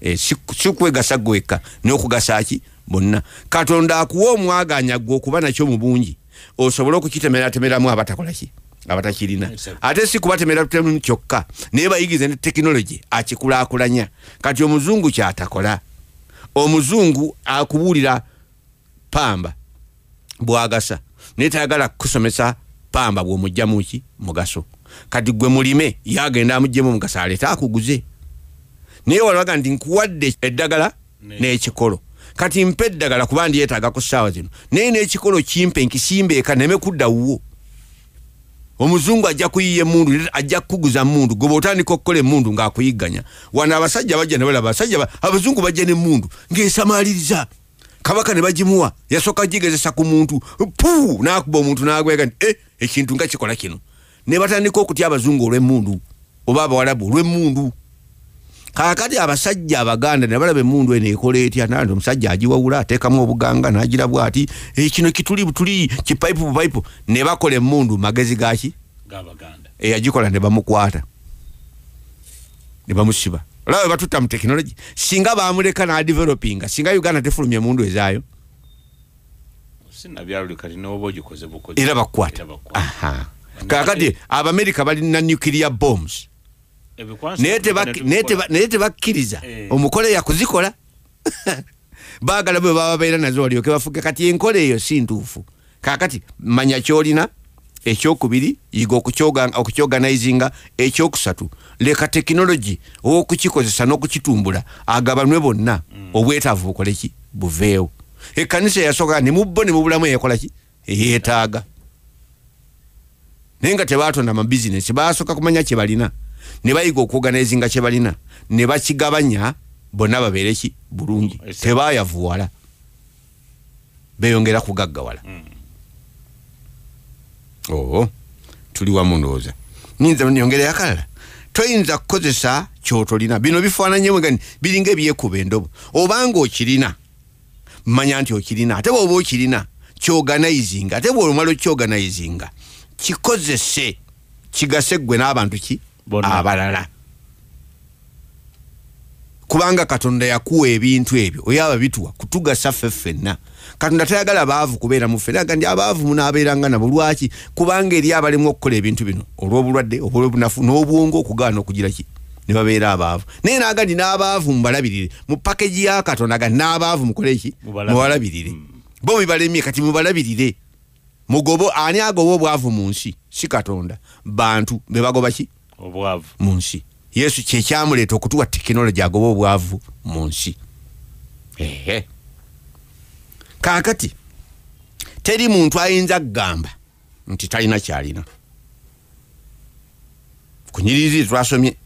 Eh, si kwegasa gwekka n'okugasa ki? Bonna. Katonda akuwa omwaganya gwe okuba nakyo mu bungi. Osobole okukitemeraatemeramu abatakola ki? Abatakirina. Ate si kubatemeratemu kyokka. Naye bayigirize ne tekinologi akikulaakulanya. Kati omuzungu kyatakola. Omuzungu akubuulira pamba bwagasa. Naye tayagala kusomesa pamba bwomugjamu ki? Mugaso. Kati gwe mulime yagenda amugjemu omugaso aleete akuguze. Naye walaga nti nkuwadde eddagala Ne- n'ekikolo. Kati mpa eddagala kuba ndyetaaga ku ssaawa zino. Naye n'ekikolo kimpe nkisimbe eka neme kudda wuwo. Omuzungu ajja kuyiya emundu ajja kukuguza mundu gwe bwotandika okukola emundu ng'akuyigganya. Wano abasajja bajja ne balaba abasajja ba- abazungu bajja n'emundu ng'esamaliriza kabaka ne bagimuwa. Yasooka gigezesa ku muntu. Pu n'akuba omuntu n'agwega nti e ekintu nga kikola kino. Ne batandika okutya abazungu olw'emundu oba abawalabu olw'emundu kaakati abasajja abaganda ne balaba emundu eno ekola etya? Nandi omusajja agiwawula ateekamu obuganga n'agira bwati "Eh, kino kituli butuli kipayipu bupayipu ne bakola emundu magezi gaki eyagikola ne bamukwata. Ne bamusiba olaba we batutta mu tekinologi singa bamuleka n'adevelopinga singa uganda tefulumya emundu ezaayo. Era bakwata. Kakati abamerika balina nuclear bombs. Naye tebak- naye teba- naye tebakkiriza Eh. omukole yakuzikola baagala bwe baba babeera nazo walyoke bafuge. Kati enkola eyo si ntuufu. Kakati manya kyolina ekyokubiri yiga okukyoga- okukyoganizinga ekyokusatu. Leka tekinologi owokukikozesa n'okukitumbula agabanwe bonna obwetaavu bukole ki? Buveewo. Ekkanisa yasooka ne mubbo ne mubulamu eyakola ki? Eyeetaaga naye nga tebatonda mabizinesi basooka kumanya kye balina ne bayiga okuoganizinga kye balina ne bakigabanya bonna babeere ki? Bulungi. Ese- tebayavuwala beyongera kugaggawala oo tuli wamu ndowooza nyinza nyongera yakalala toyinza kukozesa kyotolina bino bifaananyemwegani biringa ebyekuba endobo. Obanga okirina manya nti okirina ate bwoba okirina kyoganizinga ate bwolumala okyoganizinga kikozese kigase ggwe n'abantu ki? Abalala kubanga katonda yakuwa ebintu ebyo oyaba bituwa kutugasa ffe ffenna. Katonda tayagala baavu kubeera mu ffe aga ndi abaavu munaabeeranga nabo lwaki? Kubanga eri abalimu okukola ebintu bino olw'obulwadde olw'obunafu n'obwongo okugaana okugira ki? Ne babeera abaavu. Naye naaga ndi n'abaavu mubalabirire mu pakeji ya katonda aga n'abaavu mukole ki? Mubalabirire. mubalabirire. Bo bibalemye kati mubalabirire. Mugobo ani agoba obwavu mu nsi? Si katonda. Bantu be bagoba ki? Obwavu. Mu nsi yesu kyekyamuleeta okutuwa tekinologi agoba obwavu mu nsi. Ehe. Kaakati teri muntu ayinza kugamba nti talina kyalina. Ku nyiriri twasomye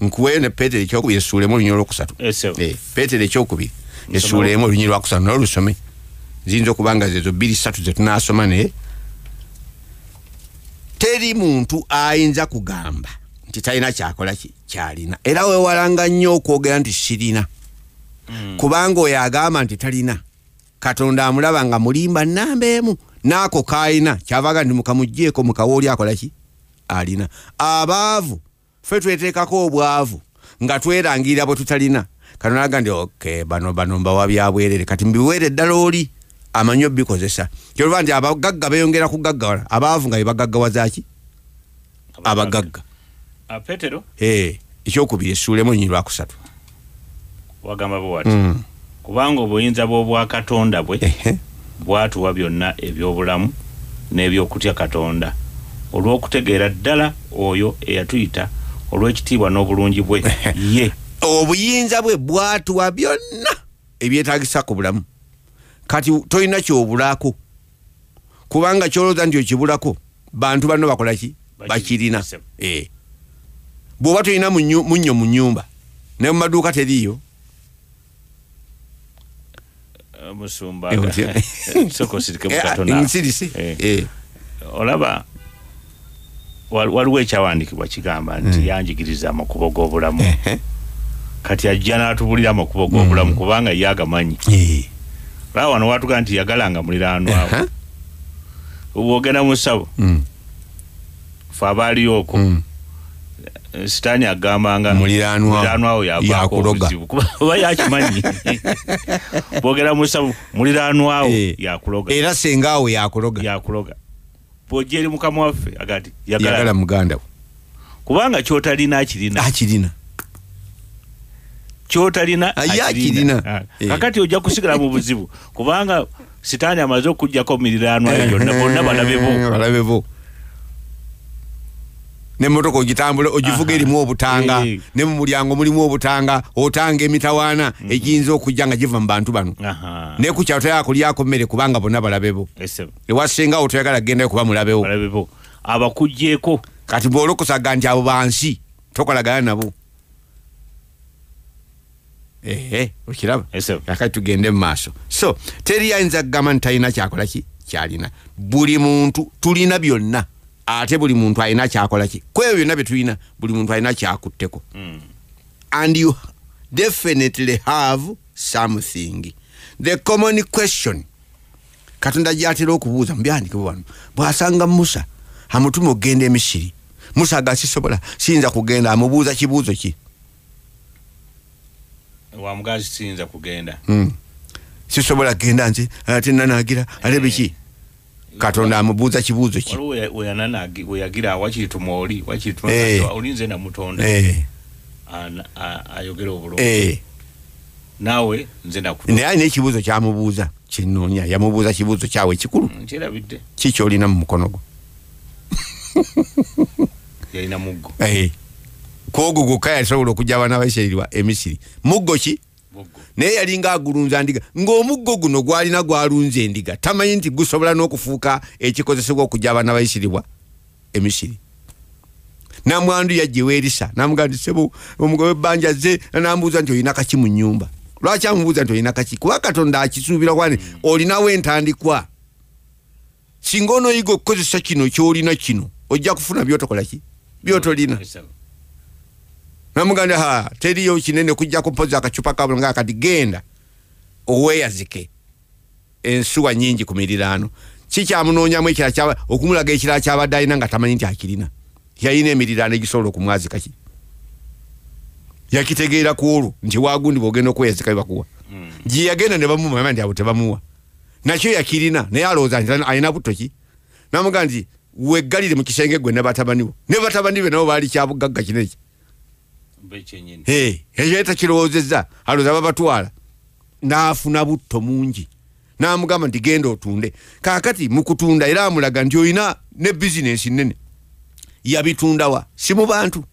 nkuweyo ne peetero ekyokubiri essuulemu olunyi olwokusatu. Ese. Eh, peetero ekyokubiri essuulemu olunyi lwakusatu nolulusome ziyinza okuba nga zezo bbiri satu zetunasoma naye. Teri muntu ayinza kugamba nti talina kyakola kyalina. Era wewalanga nnyo okwogera nti sirina. Kubanga oyo agamba nti talina. Katonda amulaba nga mulimba namba emu. Naako kaalina kyavaga ndi mukamugjeeko mukawa oli akola ki? Alina. Abaavu ffe tweteekako obwavu nga twerangirira bwe tutalina. Katonda aga ndi ok bano bano mbawa byabwerere. Kati mbiweere eddala oli amanyi obikozesa kyoluva nti abagagga beyongera kugaggawala. Abaavu nga bebagaggawazaaki abagagga. Ah, petero? Eh, ekyokubiri essuulemu olunyi lwakusatu wagamba bwe wati? Mm. kubanga obuyinza bw'obwakatonda bwe Ehe. bwatuwa byonna ebyobulamu n'ebyokutya katonda. Olw'okutegeera ddala oyo eyatuyita olw'ekitiibwa n'obulungi bwe ye. Obuyinza bwe bwatuwa byonna ebyetagisa ku bulamu. Kati tolina kyobulako kubanga kyolooza nti okibulako bantu banno bakolaki Bakiri- bakirina. Sebo. Eh. Bw'oba tolina munyo munnyo mu nyumba ne mu maduuka teriiyo. Eh, musumba Eh, Eh, nsirise Eh. Olaba wal- waliwo ekyawandiikibwa kigamba nti yanjigiriza amakubo g'obulamu. Kati ajja n'atubulira amakubo g'obulamu kubanga ye agamanyi. Olaba wano watugaa nti yagalanga muliraanwawo bwogenda mu ssabo Mm. fe abaaliyo okwo sitaani agambanga Muliraanwa- muliraanwawo yakuloga. kuba yakimanyi? Bwogera mu ssabo muliraanwawo Eh. yakuloga era senga awo yakuloga yakuloga bwojja eri mukama waffe agati yagala. Yagala muganda we. Kubanga kyotalina akirina. Akirina. Kyotalina akirina. Ah, Eh. kakati ojja kusigala mu buzibu kubanga sitaani amaze okugjako miriraanwa eyo byonna bonna balabe bo Eh, balabe bo nemotoka ogitambula ogivuga erimu obutanga. Ne mu mulyango mulimu obutanga. Otanga emitawaana egiyinza okujja nga giva mu bantu bano. Naye ku kyalo toyagala kulyako mmere kubanga bonna balabe bo. Ese, ewasengawo toyagala kugendayo kuba mulabewo abakugjeeko kati bwolokosaga nti abo bansi tokolagana nabo. Ehe okiraba? Akati tugende mu maaso. So teri ayinza kugamba nti talina kyakola ki? Kyalina. Buli muntu tulina byonna ate buli muntu alina kyakola ki? Ku ebyo byonna bye tulina buli muntu alina kyakutteko. And you definitely have something. The common question katonda gyatera okubuuza mubyandike wano bwasanga musa amutuma okugenda emisiri musa agasisobola siyinza kugenda amubuuza kibuuzo ki? Wamugazi siyinza kugenda. Mm. sisobola kgenda nze ate nanagira ate biki katonda amubuuza kibuuzo ki? Weyagira wakirituma oli wakirituma Eh. olinze namutonda Eh, ayogera obulungi. Eh. naawe nze naku naye alina ekibuuzo kyamubuuza kinoonya yamubuuza kibuuzo kyawe ekikulu nkyerabidde ki kyolina mu mukono gwo? Yalina muggo. Kwogo gwokka yasobola okujja abaana baisirairi emisiri muggo ki. Naye yalinga agulunza ndiga. Ng'omuggo guno gwalina gwalunza endiga tamanyi nti gusobola n'okufuuka ekikozesebwa okujja abaana baisiribwa emisiri namwandu yajja ewerisa namugaa nti sebo omugobe ebbanja ze nambuuza nti olina kaki mu nyumba lwaki amubuuza nti olina kaki? Kuba katonda akisuubira kwani olinawo entandikwa. Singa onooyiga okukozesa kino kyolina kino ojja kufuna byotokolaki byotolina namuganda ha teriyo kinene kujjako mpozi akacupa kabula nga kati genda oweeyazike ensuwa nyingi ku miriraano kikyamunoonyamu ekirala kyaba okumulaga ekirala kyabadde alina nga tamanyi nti akirina? Yalina emiriraano egisobola okumwazikaki yakitegeera ku olwo nti wagundi bwogenda okweyazika bebakuwa gye yagenda ne bamumama nti abo tebamuwa. Nakyo yakirina naye alowooza nti alina butto ki? Namuga nti weggalire mu kisenge gwe ne batabani bo. Ne batabani be nabo baali kyabugagga kino eki ekyo takirowoozezza alowooza babatwala. N'afuna butto mungi. N'amugamba nti genda otunde. Kaakati mu kutunda era amulaga nti olina ne bizinensi nene yabitundawa si mu bantu.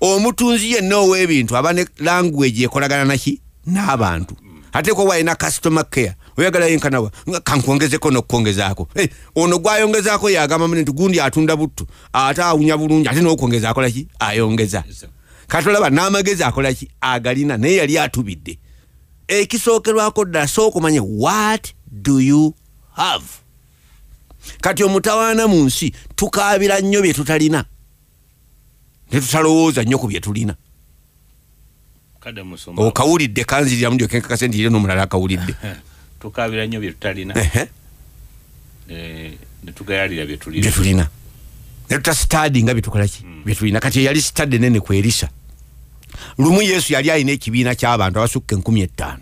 Omutunzi yenna ow'ebintu aba ne language ekolagana naki n'abantu. Ate ko walina customer care oyagala yenkanawa kankwongezeko nokukwongezaako. Hey, ono gwayongezaako yagamba mune nti gundi atunda buttu ate awunya bulungi ate nokwongeza akolaki ayongeza. Kati olaba n'amagezi akolaki agalina naye yali atubidde. Ekisookerwako ddala sooka omanye what do you have? Kati omutawaana mu nsi tukaabira nnyo bye tutalina. Netutalowooza nnyo ku bye tulina. Okawulidde kanzirira mu ndyokenkakase nti ire n'omulala akawulidde tukabira nnyo byetutalina Ehe, netugayalira bye byetulina tulina. Netuta stadi nga byetukolaki byetulina kati eyali stadi nene ku erisa lumu yesu yali alina ekibiina ky'abantu abasukka enkumi ettaano.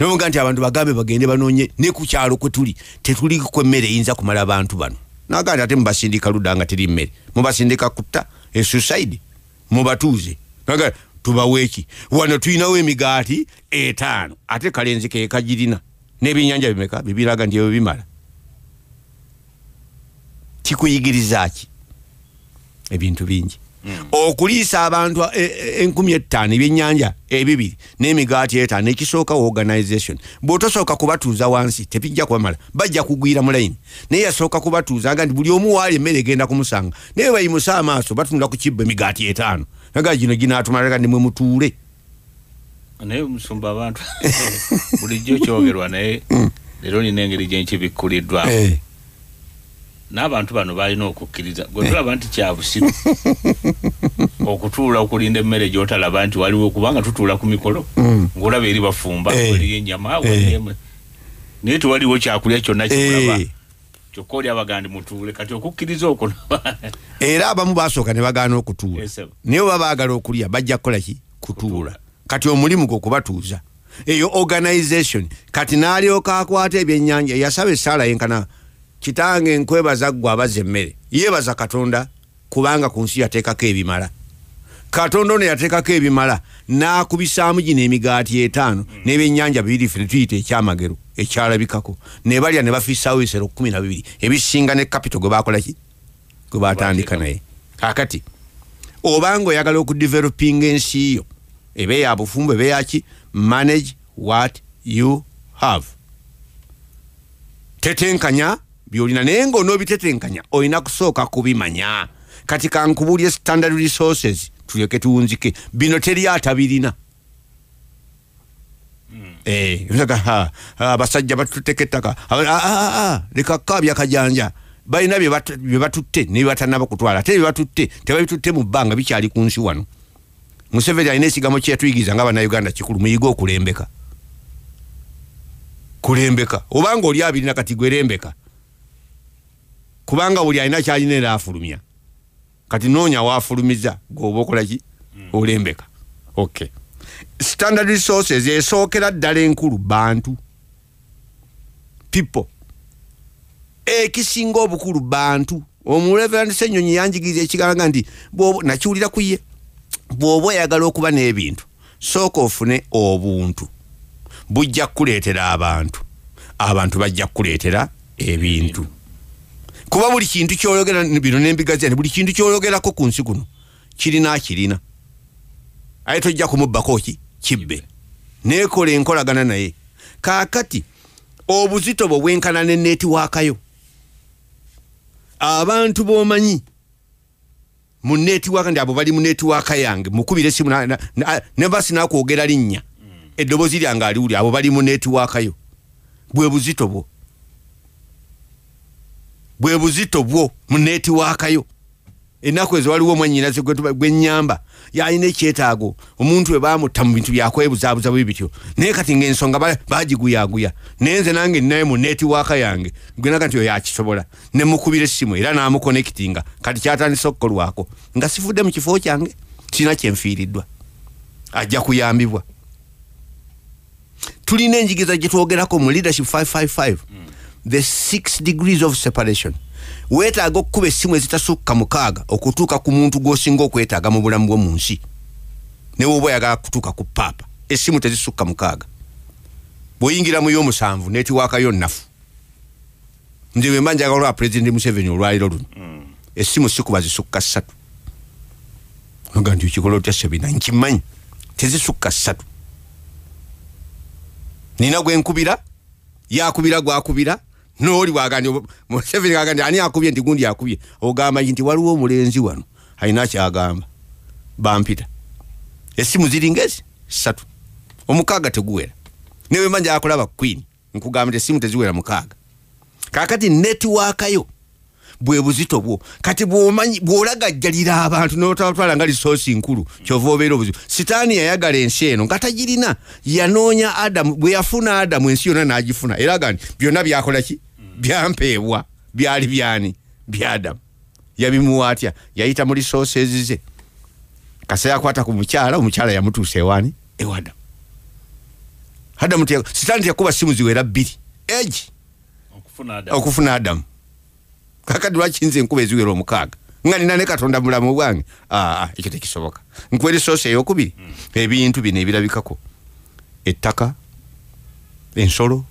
Nomuga nti abantu bagambe bagende banoonye ne ku kyalo kwe tuli tetuliko emmere eyinza kumala abantu bano. Naga nti ate mubasindika ludda nga teri mmere. Mubasindika kutta esusaidi mubatuuze. Naga tubaweeki. Wano tulinawo emigaati etaano ate kalenzi kekagirina n'ebyenyanja bimeka? Bibiraga nti ebyo bimala. Kikuyigiriza ki? Ebintu bingi. Okuliisa abantu e- e- enkumi ettaano ebyenyanja ebibiri n'emigaati etaano ekisooka organisation bw'otosooka kubatuuza wansi tebijja kubamala bajja kugwira mu layini. Naye yasooka kubatuuza nga nti buli omu waali emmere egenda kumusanga. Naye bayimusa amaaso batunda ku kibba emigaati etaano naga gino ginaatumalaga nimwe mutuule naye musumba abantu. Bulijjo kyogerwa naye leero nina engeri gyenkibikkuliddwa Eh, n'abantu bano balina okukkiriza. Gwe tulaba nti kyabusiru okutuula okulinda emmere gyotalaba nti waliwo kubanga tutuula ku mikolo ng'olaba eri bafumba Eh. waliyo ennyama waliyo emme- naye tewaliwo kyakulya kyonna eh. Kyokka oli abagandi mutuule kati okukkiriza okwo era abamu basooka ne bagaana okutuula. Naye baba baagala okulya bajja kukola ki? Kutuula. Kati omulimu gwe okubatuuza eyo organisation kati n'alyoka akwata ebyennyanja yasaba essaala yenkana kitange nkwebaza ggwe abaza emmere. Yeebaza katonda kubanga ku nsi yateekako ebimala. Katonda ono yateekako ebimala n'akubisaamu gino emigaati etaano n'ebyennyanja bibiri ffe netuyita ekyamagero ekyalabikako ne balya ne bafiisaawo ebisero kumi na bibiri. Ebisinga ne kapito gwe bakolaki gwe batandika naye. Kakati obanga oyagala okudevelopinga ensi yo ebe ya bufumbo ebe yaki manage what you have. Tetenkanya byolina naye ngaonoobitetenkanya olina kusooka kubimanya. Kati kankubulye standard resources tulyoke tuwunzike. Bino teri atabirina Eh, nsaga, ha, ha, abasajja batuteka ettaka leka kaabya kajanja balina bye bat- bye batutte nebyebatanaba kutwala ate byebatutte tebabitutte mu bbanga bikyali ku nsi wano museveni alina ekigambo kyeyatuyigiriza nga bannayuganda kikulu muyige okulembeka kulembeka obanga oli abirina kati gwerembeka kubanga buli alina kyalina era afulumya kati noonya waafulumiza gweoba okolaki olembeka okay standard resources esookera ddala enkulu bantu people. Ekisinga obukulu bantu. Omureverand senyonyi yanjigiriza ekigamba nti nakiwulira ku ye. Bw'oba oyagala okuba n'ebintu sooka ofune obuntu. Bujja kukuleetera abantu. Abantu bajja kukuleetera ebintu. Kuba buli kintu kyoyogera bino nembigazira nti buli kintu kyoyogerako ku nsi kuno kirina akirina aye tojja kumubbako ki? Kibbe. Neekola enkolagana naye. Kaakati obuzito bwe bwenkana ne neetiwaakayo abantu b'omanyi mu netiwaaka ndi abo bali mu netiwaaka yange na- na- ne basi nakwogera linnya. Eddoboozi lyange aliwuli abo bali mu netiwaaka yo bwe buzito bwo. Bwe buzito bwo mu netiwaaka yo ennaku ezo waliwo omwanyinaze gwenyamba yalina ekyetaago omuntu we bamutta mu bintu byakwebuzaabuza bwe bityo. Naye kati ngaensonga ba- bagiguyaguya naye nze nange ninaye mu netiwaaka yange gwenaga nti oyo yakisobola. Nemukubira essimu era namukonekitinga. Kati kyatandise okukolwako nga sifudde mu kifo kyange kirina kyenfiiriddwa ajja kuyambibwa. Tulina enjigiriza gyetwogerako mu leadership 555 the six degrees of separation weetaaga okukuba essimu ezitasukka mukaaga okutuuka ku muntu gw'osinga okwetaaga mu bulamu bwo mu nsi. Newe oba oyagala kutuuka ku paapa essimu tezisukka mukaaga. Bw'oyingira mu y'omusanvu netiwaakayo nnafu. Nze bwe mba njagala olwa pulezidenti museveni olwaliro luno essimu sikuba zisukka ssatu. Oga nti okikola otya sebina nkimanyi tezisukka ssatu. Nina gwenkubira yakubira gwakubira noli wagandi museveni agandi ani akubye nti gundi akubye. Ogamba nti waliwo omulenzi wano alina kyagamba. Bampita. Esimu ziri ngezi? Satu omukaaga teguwera. Newe manja akulaba queen. Nkugamba nti esimu teziwera mukaaga. Kakati netiwaakayo bwe buzito bwo. Kati bwolagajjalira abantu notatwala nga lisoosi nkulu kyova obeera obuzibu sitaani yayagala ensi eno nga tagirina. Yanoonya adamu bwe yafuna adamu ensi yonna n'agifuna. Era aga nti byonna byakola ki? Byampeebwa. Byali byani? Bya adamu yabimuwa atya? Yayita mu lisooses ze kasa yakwata ku mukyala omukyala yamutuusa ewaani? Ewa adamu sitaani teyakuba simu ziwera bbiri. Egi. Okufuna adamu kakati lwaki nze enkuba eziwera omukaaga. Nga nina ne katonda mu bulamu bwange aa ekyo tekisoboka. Nkuwa erisoosi eyokubiri ebintu bino ebirabikako. Ettaka ensolo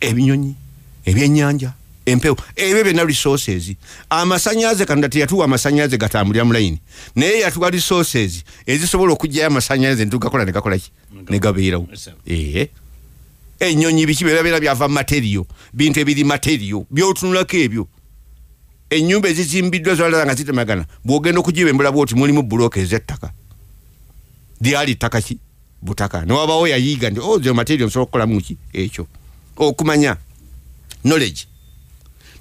ebinyonyi ebyenyanja empewo ebyo byonna resources amasanyaze katonda teyatuwa amasanyaze gatambulira mu layini. Naye yatuwa resources ezisobola okugjayo amasanyaze netugakola negakolaki negabeerawo ee enyonyi biki byebabeera byava mu materiyo bintu ebiri materiyo byotunulako ebyo enyumba ezizimbiddwa zolala nga zitemagana bwogenda okugiba bwoti mulimu buloka ezettaka. Lyali ttaka ki? Butaka newabawo yayiga nti ozo materiyo nsobola okukolamu ki? Ekyo. Okumanya knowledge.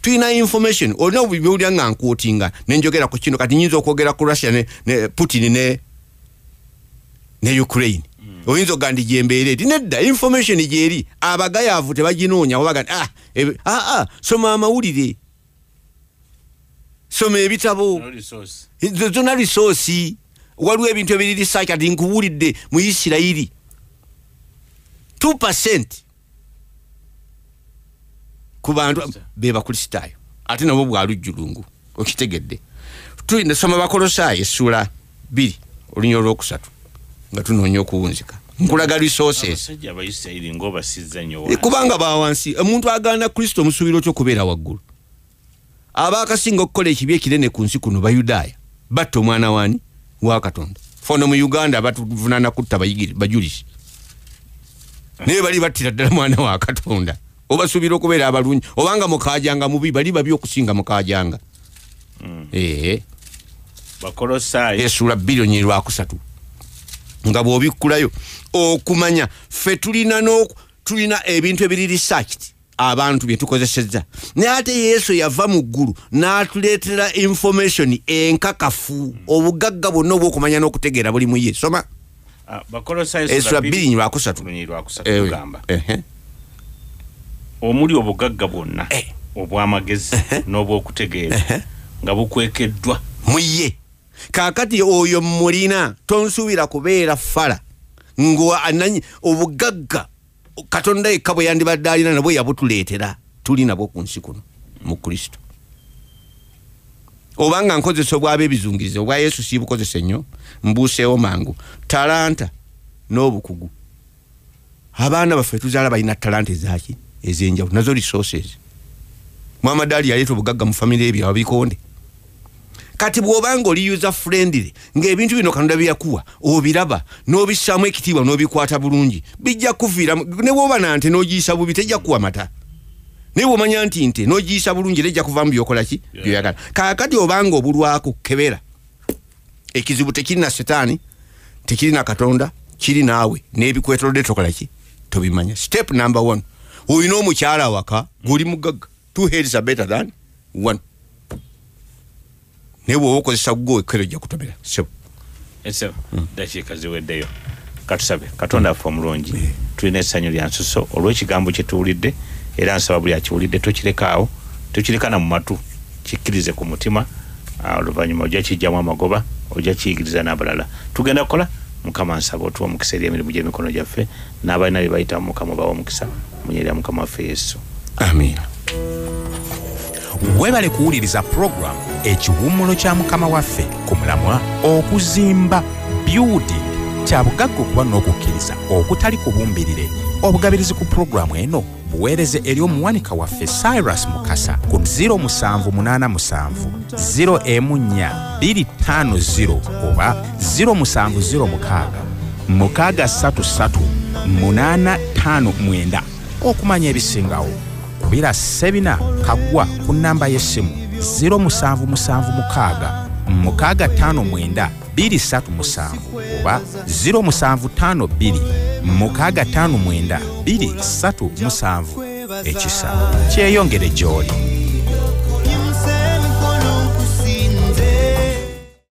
Tulina information. Olina byowulira nga nkuotinga nenjogera ku kino kati nyinza okwogera ku russia ne, ne putin ne, ne ukraine. Oyinza oga ndi gyembeera eri nedda information gyeri. Abagayaavu tebaginoonya obaga nti ah, ebe- ah, ah, soma amawulire soma ebitabo. No resource. Zo- zonna resource. Waliwo ebintu ebiri research ati nkuwulidde mu isirayiri. 2 ku bantu be bakristaayo ate nabo bwalujjulungu okitegedde. Soma bakolosaayo essula bbiri olunya olwokusatu nga tunoonya okuwunzika. Nkulaga resources. Eh, kubanga bawansi omuntu agaana kristo omusuubiro ki okubeera waggulu abaakasinga okukola ekibi ekinene ku nsi kuno bayudaaya batta omwana waani wa katonda. Fono mu uganda batuvunana kutta bajulisi. Naye bali battira ddala mwana wa katonda. Obasuubira okubeera abalungi. Obanga mukajanga mubi bali babi okusinga mukajanga ee bakolosaayo esula biliyoni lwakusatu nga bw'obikkulayo okumanya ffe tulina n'oku- tulina ebintu ebiri researched abantu bye tukozesezza. Naye ate yesu yava mu ggulu n'atuleetera information enkakafu obugagga bwonna obwokumanya n'okutegeera buli mu ye. Soma. Ah, esula bbiri. lwakusatu. Ehe. omuli obugagga bwonna Eh. obw'amagezi n'obwokutegeera nga bukwekeddwa. Mu ye. Kaakati oyo mulina tonsuubira kubeera fala ngaananyi obugagga katonda yekka bwe yandibadde alina nabwe yabutuleetera. Tuli nabwo ku nsi kuno mu kristo. Obanga nkozesa obwaba ebizungiriza obwa yesu siibukozesa ennyo mbuuseewo mangu. Talanta n'obukugu. Abaana baffe tuzaala balina talanta ezaki ez'enjawulo. Nazo resources. Muhammad ali yaleeta obugagga mu famire ebyo ababikonde kati bw'obanga oli user friendly ng'ebintu bino katonda byeyakuwa obiraba n'obissaamu ekitiibwa n'obikwata bulungi bijja kuviira ne bw'oba nante n'ogiyisa bubi tejja kuwa mata. Naye bw'omanya nti nte n'ogiyisa bulungi era ejja kuvaamu byokola ki? Byoyagala kaakati obanga obulwako kebera ekizibu tekirina setaani tekirina katonda kiri naawe n'ebikwetolodde tokolaki tobimanya. Step number one olina omukyala awaka guli mugagga. Two heads are better than one naye bwoba okozesa ggo ekkero ojja kutomera. Sebo ese dakiika ziweddeyo katusabe katonda affe omulungi. Tulina essanyu lya nsuso. Olw'ekigambo kye tuwulidde era nsaba buli akiwulidde tokirekaawo tokirekana mu matu. Kikkirize ku mutima. Ah, oluvannyuma ojja kijjamu amagoba ojja kiyigiriza n'abalala. Tugenda kukola? Mukama nsaba otuwa omukisa eri emirimu gy'emikono gyaffe n'abalina bye bayitamu mukama obawa omukisa. Munyerera mukama waffe yesu. Amiina weebale kuwuliriza puroguramu ekiwummulo kya mukama waffe ku mulamwa okuzimba building. Kya bugagga okuba n'okukkiriza okutali kubumbirire. Obugabirizi ku puroguramu eno buweereze eri omuwanika waffe cyrus mukasa ku 0787 014 oba 0706 633 859 okumanya ebisingawo kubira sebina kaggwa ku nnamba y'essimu 0776 659 237 oba 0752 659 237 ekisa. Kyeyongere gy'oli